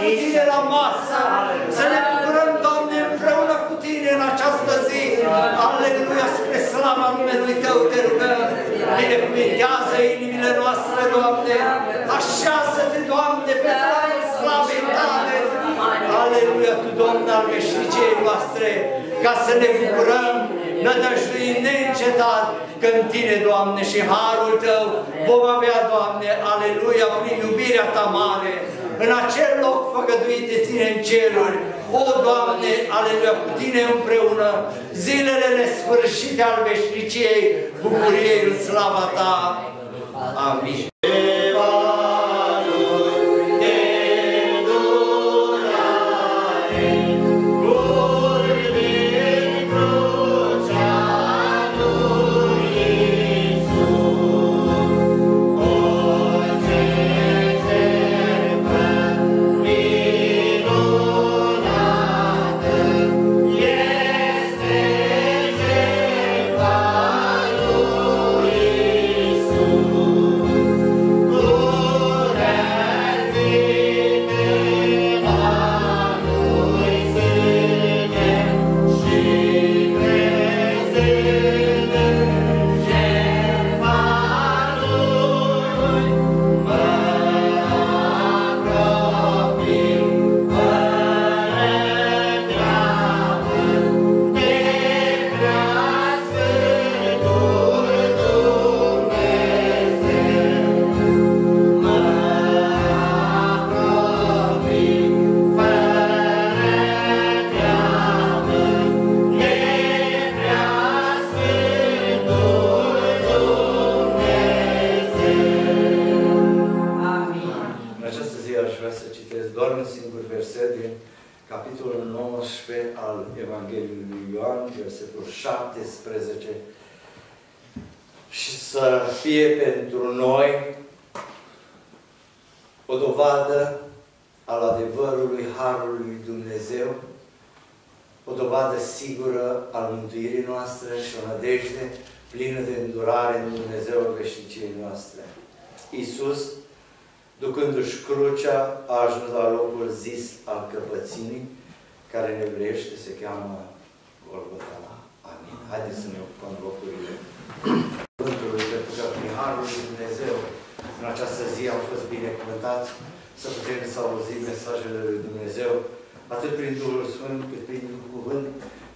cu Tine la masă, să ne bucurăm, Doamne, împreună cu Tine în această zi. Aleluia, spre slava numelui Tău te rugăm. Binecuvintează inimile noastre, Doamne. Așează-te, Doamne, pe tale slavei Tale. Aleluia, Tu, Doamne, al veșniciei noastre, ca să ne bucurăm, nădăjduim neîncetat, că în Tine, Doamne, și Harul Tău vom avea, Doamne, aleluia, prin iubirea Ta mare, în acel loc făgăduit de Tine în ceruri, o, Doamne, aleluia, cu Tine împreună, zilele nesfârșite al veșniciei, bucuriei în slava Ta. Amin. Dovadă sigură al mântuirii noastre și o nădejde plină de îndurare în Dumnezeul veșniciei noastre. Iisus, ducându-și crucea, a ajuns la locul zis al căpăținii, care în evreiește se cheamă Golgota. Amin. Haideți să ne ocupăm locurile Cuvântului, pentru că prin Harul lui Dumnezeu, în această zi am fost binecuvântați să putem să auzim mesajele lui Dumnezeu, atât prin Duhul Sfânt, cât prin cuvânt,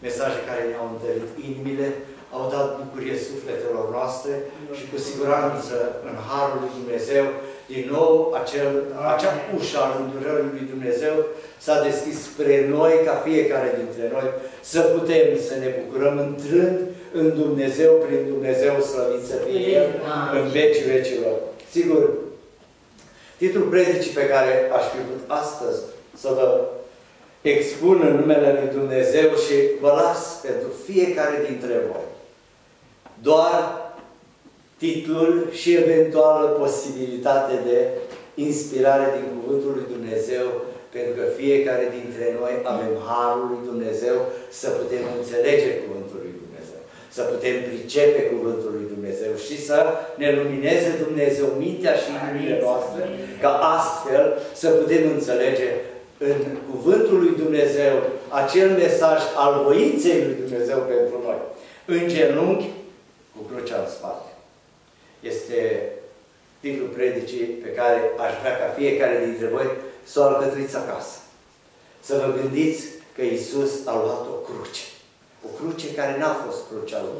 mesaje care ne-au întărit inimile, au dat bucurie sufletelor noastre și cu siguranță în Harul lui Dumnezeu, din nou acel, acea ușă al îndurării lui Dumnezeu s-a deschis spre noi, ca fiecare dintre noi, să putem să ne bucurăm intrând în Dumnezeu, prin Dumnezeu slăvit să fie El, în vecii vecilor. Sigur, titlul predicii pe care aș fi vrut astăzi să vă expun în numele Lui Dumnezeu și vă las pentru fiecare dintre voi. Doar titlul și eventuală posibilitate de inspirare din Cuvântul lui Dumnezeu, pentru că fiecare dintre noi avem Harul lui Dumnezeu să putem înțelege Cuvântul lui Dumnezeu, să putem pricepe Cuvântul lui Dumnezeu și să ne lumineze Dumnezeu mintea și inimile noastre, ca astfel să putem înțelege în Cuvântul lui Dumnezeu acel mesaj al voinței lui Dumnezeu pentru noi. În genunchi, cu crucea în spate. Este titlul predicii pe care aș vrea ca fiecare dintre voi să o alcătuiți acasă. Să vă gândiți că Isus a luat o cruce. O cruce care n-a fost crucea lui.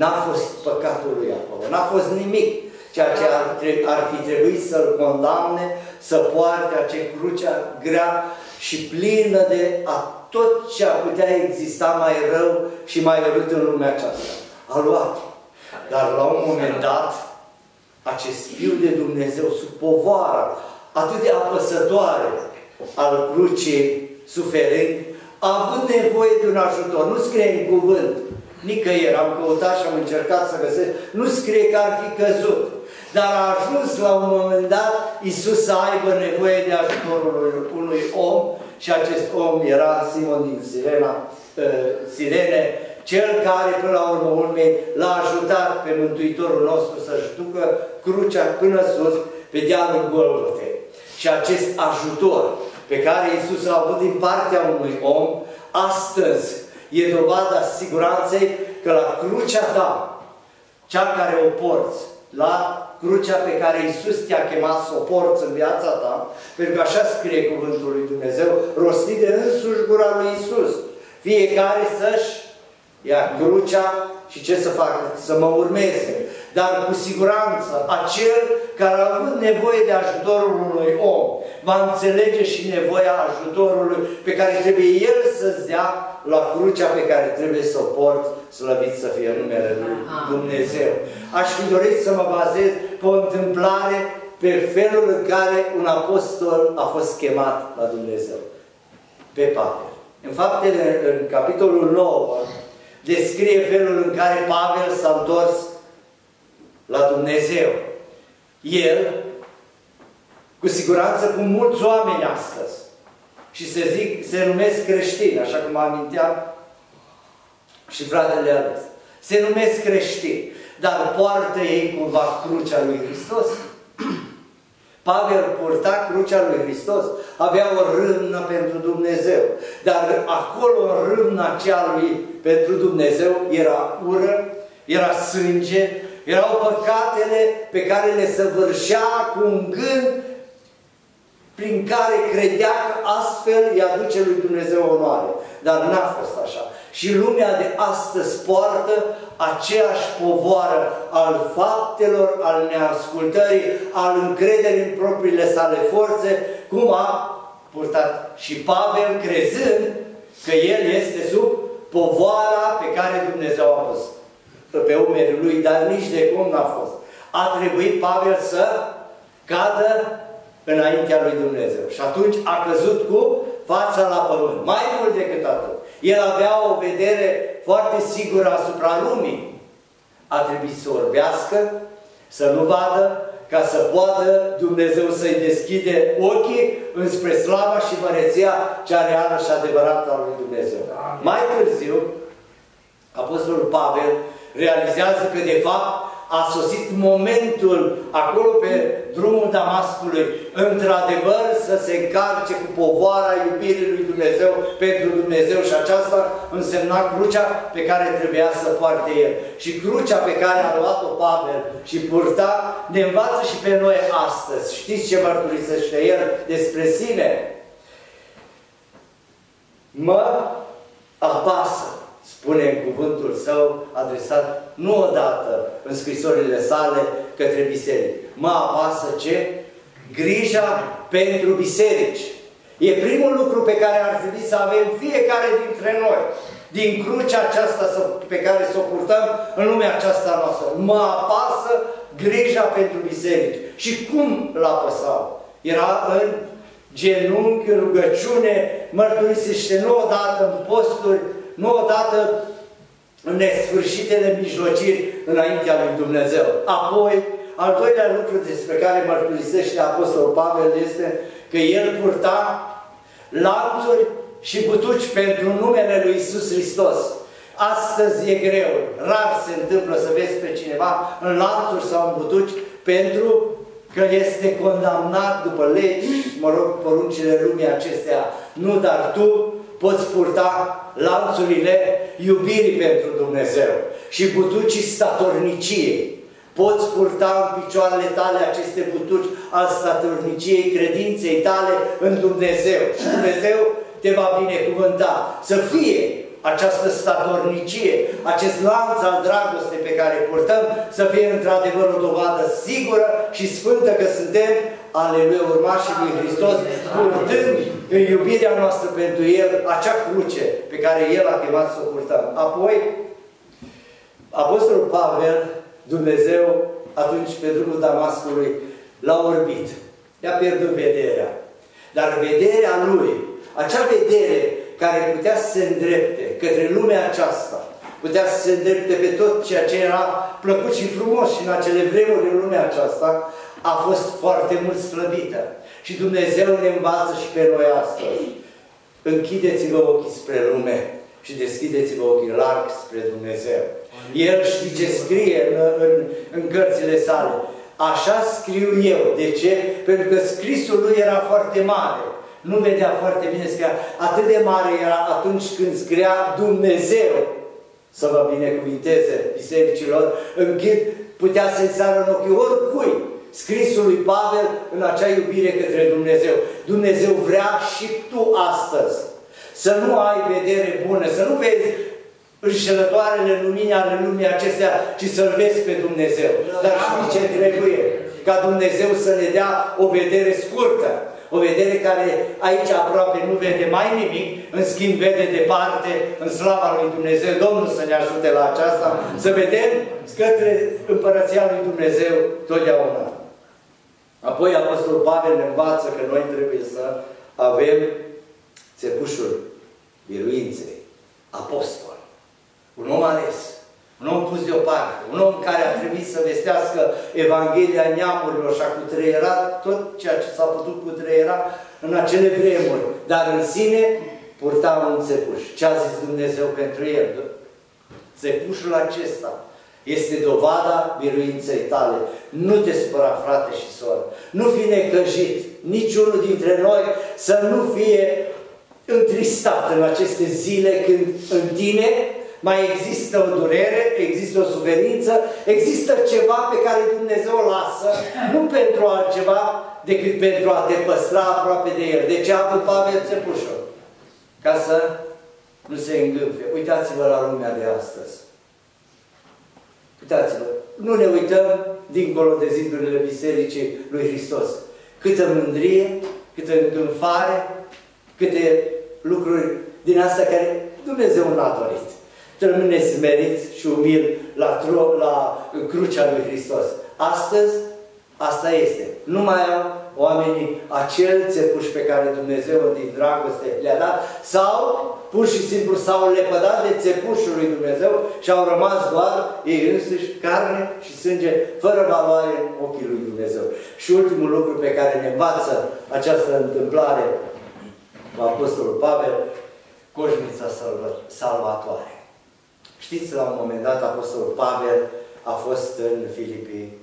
N-a fost păcatul lui acolo. N-a fost nimic. Ceea ce ar, ar fi trebuit să-l condamne, să poarte acea crucea grea și plină de a tot ce ar putea exista mai rău și mai urât în lumea aceasta. A luat. Dar la un moment dat, acest Fiu de Dumnezeu, sub povara atât de apăsătoare al crucii suferind, a avut nevoie de un ajutor. Nu scrie în cuvânt, nicăieri, am căutat și am încercat să găsesc, nu scrie că ar fi căzut. Dar a ajuns la un moment dat Iisus să aibă nevoie de ajutorul unui om și acest om era Simon din Sirena, uh, Sirene, cel care, până la urmă urmei, l-a ajutat pe Mântuitorul nostru să-și ducă crucea până sus, pe dealul Golgotei. Și acest ajutor pe care Iisus l-a avut din partea unui om, astăzi e dovada siguranței că la crucea ta, cea care o porți, la crucea pe care Iisus te-a chemat să o porți în viața ta, pentru că așa scrie Cuvântul lui Dumnezeu, rostit de însuși gura lui Iisus. Fiecare să-și ia crucea și ce să facă? Să mă urmeze. Dar cu siguranță, acel care a avut nevoie de ajutorul unui om, va înțelege și nevoia ajutorului pe care trebuie el să-ți dea la crucea pe care trebuie să o port, slăvit să fie numele Lui Dumnezeu. Aș fi dorit să mă bazez pe o întâmplare pe felul în care un apostol a fost chemat la Dumnezeu. Pe Pavel. În faptele, în capitolul 9, descrie felul în care Pavel s-a întors la Dumnezeu. El, cu siguranță, cu mulți oameni astăzi, și se, zic, se numesc creștini, așa cum aminteam și fratele ales. Se numesc creștini, dar poartă ei cumva crucea lui Hristos? Pavel purta crucea lui Hristos, avea o râmnă pentru Dumnezeu, dar acolo în râmna aceea lui pentru Dumnezeu era ură, era sânge, erau păcatele pe care le săvârșea cu un gând prin care credea că astfel îi aduce lui Dumnezeu onoare. Dar n-a fost așa. Și lumea de astăzi poartă aceeași povoară al faptelor, al neascultării, al încrederii în propriile sale forțe, cum a purtat și Pavel, crezând că el este sub povoara pe care Dumnezeu a pus pe umerii lui, dar nici de cum n-a fost. A trebuit Pavel să cadă înaintea lui Dumnezeu. Și atunci a căzut cu fața la pământ. Mai mult decât atât. El avea o vedere foarte sigură asupra lumii. A trebuit să orbească, să nu vadă, ca să poată Dumnezeu să-i deschide ochii înspre slava și măreția cea reală și adevărată a lui Dumnezeu. Mai târziu, Apostolul Pavel realizează că de fapt a sosit momentul acolo pe drumul Damascului, într-adevăr să se încarce cu povoara iubirii lui Dumnezeu pentru Dumnezeu și aceasta însemna crucea pe care trebuia să poarte el. Și crucea pe care a luat-o Pavel și purta ne învață și pe noi astăzi. Știți ce mărturisește el despre sine? Mă apasă spune în cuvântul său adresat nu odată în scrisorile sale către biserici. Mă apasă ce? Grija pentru biserici. E primul lucru pe care ar trebui să avem fiecare dintre noi din crucea aceasta pe care să o purtăm în lumea aceasta noastră. Mă apasă grija pentru biserici. Și cum l-a păsat? Era în genunchi, în rugăciune, mărturisește nu odată în posturi, nu odată în nesfârșitele mijlociri înaintea lui Dumnezeu. Apoi, al doilea lucru despre care mărturisește Apostolul Pavel este că el purta lanțuri și butuci pentru numele lui Isus Hristos. Astăzi e greu, rar se întâmplă să vezi pe cineva în lanțuri sau în butuci pentru că este condamnat după legi, mă rog, poruncile lumii acestea. Nu, dar tu poți purta lanțurile iubirii pentru Dumnezeu și butucii statorniciei. Poți purta în picioarele tale aceste butuci al statorniciei credinței tale în Dumnezeu. Și Dumnezeu te va binecuvânta. Să fie această statornicie, acest lanț al dragostei pe care îl purtăm, să fie într-adevăr o dovadă sigură și sfântă că suntem ale lui urmașii lui Hristos, purtând în iubirea noastră pentru El acea cruce pe care El a chemat să o purtăm. Apoi, Apostolul Pavel, Dumnezeu, atunci pe drumul Damascului, l-a orbit. I-a pierdut vederea. Dar vederea lui, acea vedere care putea să se îndrepte către lumea aceasta, putea să se îndrepte pe tot ceea ce era plăcut și frumos și în acele vremuri în lumea aceasta, a fost foarte mult slăbită. Și Dumnezeu ne învață și pe noi astăzi. Închideți-vă ochii spre lume și deschideți-vă ochii larg spre Dumnezeu. El știe ce scrie în, în, în cărțile sale. Așa scriu eu. De ce? Pentru că scrisul lui era foarte mare. Nu vedea foarte bine scria. Atât de mare era atunci când scria Dumnezeu să vă binecuvinteze bisericilor, încât putea să-i sară în ochii oricui scrisul lui Pavel în acea iubire către Dumnezeu. Dumnezeu vrea și tu astăzi să nu ai vedere bună, să nu vezi înșelătoarele lumini ale lumii acestea, ci să-L vezi pe Dumnezeu. Dar știi ce trebuie? Ca Dumnezeu să ne dea o vedere scurtă. O vedere care aici aproape nu vede mai nimic, în schimb vede departe, în slava lui Dumnezeu. Domnul să ne ajute la aceasta, să vedem către Împărăția lui Dumnezeu totdeauna. Apoi Apostolul Pavel ne învață că noi trebuie să avem țepușul biruinței, apostol, un om ales, un om pus deoparte, un om care a trebuit să vestească Evanghelia neamurilor și a cutreierat tot ceea ce s-a putut cutreiera în acele vremuri. Dar în sine purta un țepuș. Ce a zis Dumnezeu pentru el? Țepușul acesta este dovada biruinței tale. Nu te spăra, frate și soră. Nu fi necăjit. Niciunul dintre noi să nu fie întristat în aceste zile când în tine mai există o durere, există o suferință, există ceva pe care Dumnezeu o lasă, nu pentru altceva decât pentru a te păstra aproape de El. De ce a avut Pavel țepușul? Ca să nu se îngânfe. Uitați-vă la lumea de astăzi. Uitați-vă, nu ne uităm dincolo de zidurile Bisericii lui Hristos. Câtă mândrie, câtă îngânfare, câte lucruri din astea care Dumnezeu n-a dorit. Rămâne smerit și umil la, tro, la crucea lui Hristos. Astăzi, asta este. Nu mai au oamenii acel țepuș pe care Dumnezeu din dragoste le-a dat sau pur și simplu s-au lepădat de țepușul lui Dumnezeu și au rămas doar ei însuși carne și sânge fără valoare în ochii lui Dumnezeu. Și ultimul lucru pe care ne învață această întâmplare cu Apostolul Pavel, coșnița salvatoare. Știți, la un moment dat, Apostolul Pavel a fost în Filipii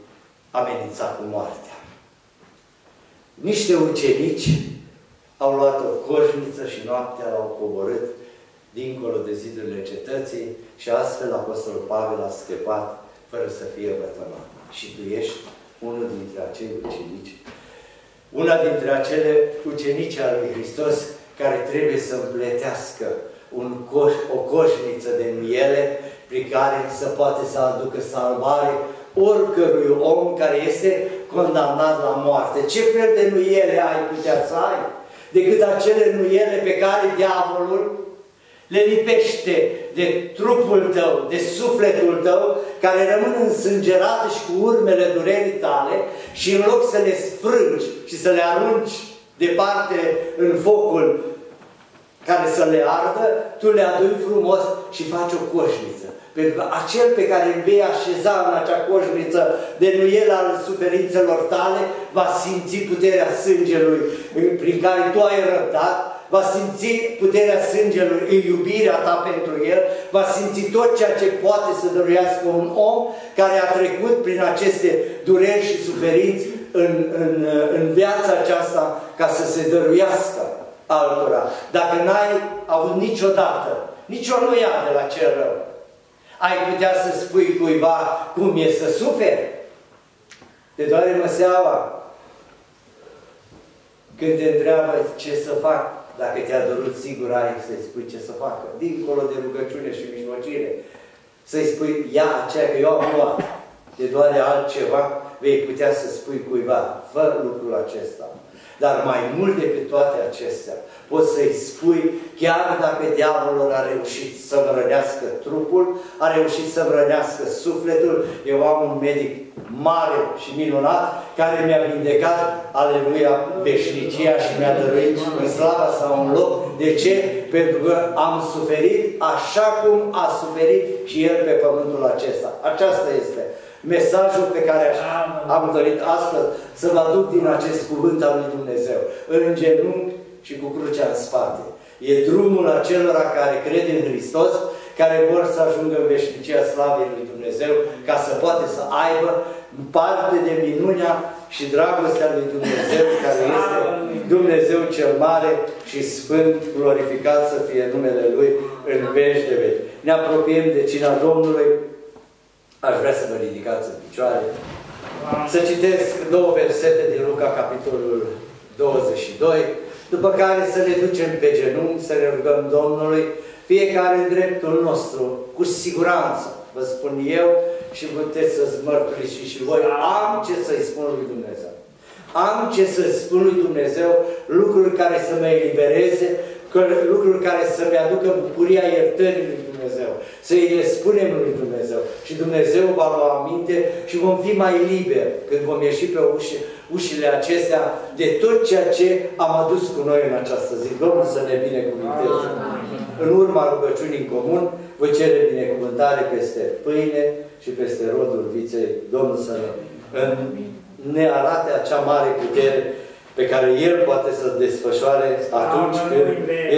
amenințat cu moartea. Niște ucenici au luat o coșniță și noaptea l-au coborât dincolo de zidurile cetății și astfel Apostolul Pavel a scăpat fără să fie vătămat. Și tu ești unul dintre acei ucenici. Una dintre acele ucenici al lui Hristos care trebuie să împletească un coș, o coșniță de miele prin care să poate să aducă salvare oricărui om care este condamnat la moarte. Ce fel de nuiele ai putea să ai? Decât acele nuiele pe care diavolul le lipește de trupul tău, de sufletul tău, care rămân însângerate și cu urmele durerii tale și în loc să le sfrângi și să le arunci departe în focul care să le ardă, tu le adui frumos și faci o coșniță. Pentru că acel pe care îl vei așeza în acea coșniță de nuiel al suferințelor tale, va simți puterea sângelui prin care tu ai răbdat, va simți puterea sângelui în iubirea ta pentru el, va simți tot ceea ce poate să dăruiască un om care a trecut prin aceste dureri și suferinți în, în, în viața aceasta ca să se dăruiască altora. Dacă n-ai avut niciodată, nicio nuia de la cel rău, ai putea să spui cuiva cum e să suferi? Te doare măseaua când te întreabă ce să fac. Dacă te-a dorut, sigur ai să-i spui ce să facă. Dincolo de rugăciune și mijlocire. Să-i spui, ia aceea că eu am luat. Te doare altceva, vei putea să spui cuiva, fă lucrul acesta. Dar mai mult decât toate acestea, poți să-i spui, chiar dacă diavolul a reușit să-mi rănească trupul, a reușit să-mi rănească sufletul, eu am un medic mare și minunat, care mi-a vindecat, aleluia, veșnicia și mi-a dăruit în slava sau în loc. De ce? Pentru că am suferit așa cum a suferit și El pe pământul acesta. Aceasta este mesajul pe care am dorit astăzi să vă aduc din acest cuvânt al lui Dumnezeu. În genunchi și cu crucea în spate. E drumul acelora care cred în Hristos, care vor să ajungă în veșnicia slavei lui Dumnezeu, ca să poate să aibă parte de minunea și dragostea lui Dumnezeu, care este Dumnezeu cel mare și sfânt, glorificat să fie numele Lui în veci de veci. Ne apropiem de cina Domnului. Aș vrea să vă ridicați în picioare. Să citesc două versete din Luca, capitolul 22, după care să ne ducem pe genunchi, să ne rugăm Domnului, fiecare în dreptul nostru, cu siguranță, vă spun eu și puteți să-ți mărturisi și voi, am ce să-i spun lui Dumnezeu. Am ce să spun lui Dumnezeu, lucruri care să mă elibereze, lucruri care să-mi aducă bucuria iertării lui Dumnezeu. Să îi le spunem lui Dumnezeu. Și Dumnezeu va lua aminte și vom fi mai liberi când vom ieși pe uși, ușile acestea de tot ceea ce am adus cu noi în această zi. Domnul să ne binecuvinteze. În urma rugăciunii în comun, voi cere binecuvântare peste pâine și peste rodul viței. Domnul să ne, în, ne arate acea mare putere pe care El poate să desfășoare atunci când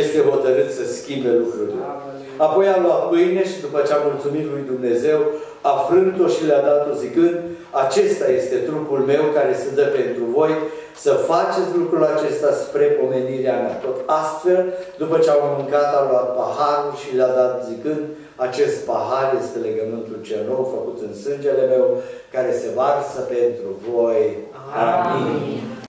este hotărât să schimbe lucrurile. Apoi a luat pâine și după ce a mulțumit lui Dumnezeu, a frânt-o și le-a dat-o zicând, acesta este trupul meu care se dă pentru voi, să faceți lucrul acesta spre pomenirea mea. Tot astfel, după ce au mâncat, a luat paharul și le-a dat zicând, acest pahar este legământul cel nou făcut în sângele meu, care se varsă pentru voi. Amin. Amin.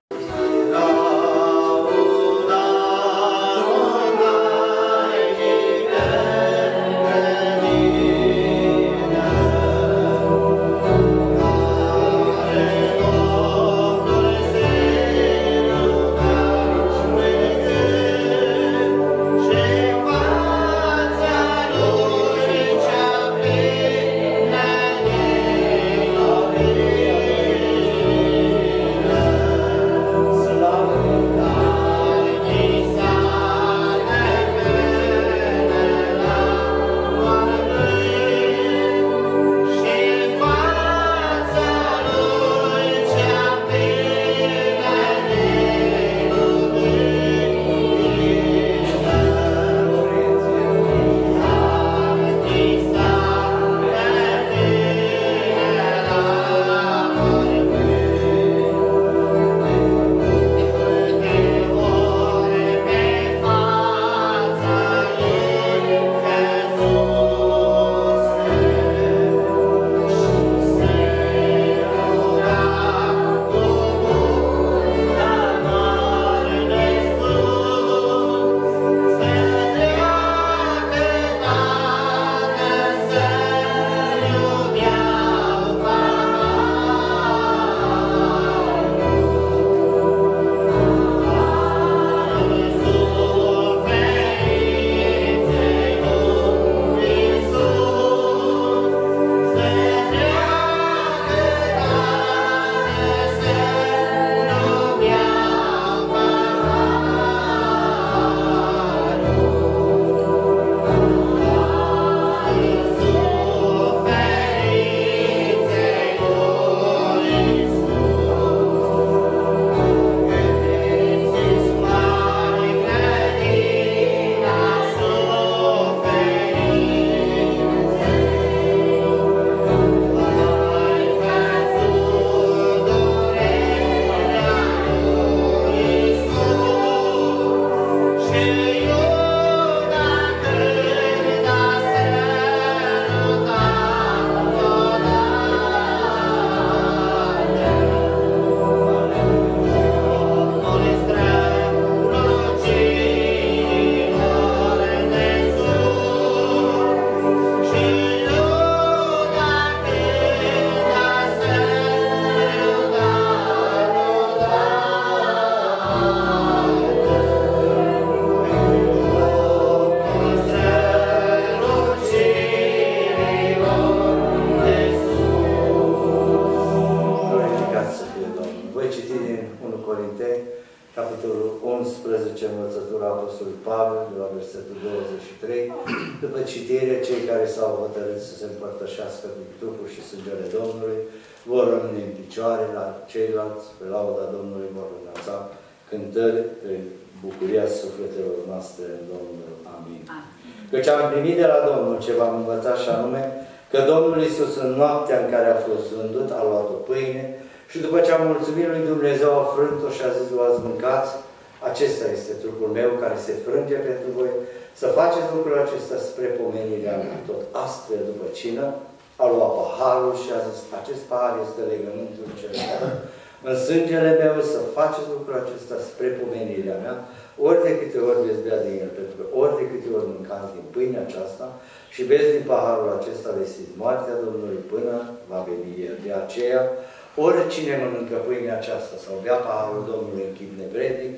Oricine mănâncă pâinea aceasta sau bea paharul Domnului în chip nevrednic,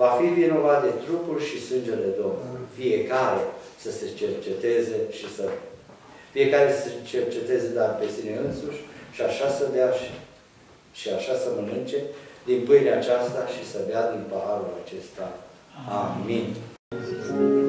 va fi vinovat de trupul și sângele Domnului. Fiecare să se cerceteze și să fiecare să se cerceteze dar pe sine însuși și așa să dea și, și așa să mănânce din pâinea aceasta și să bea din paharul acesta. Amin. Father.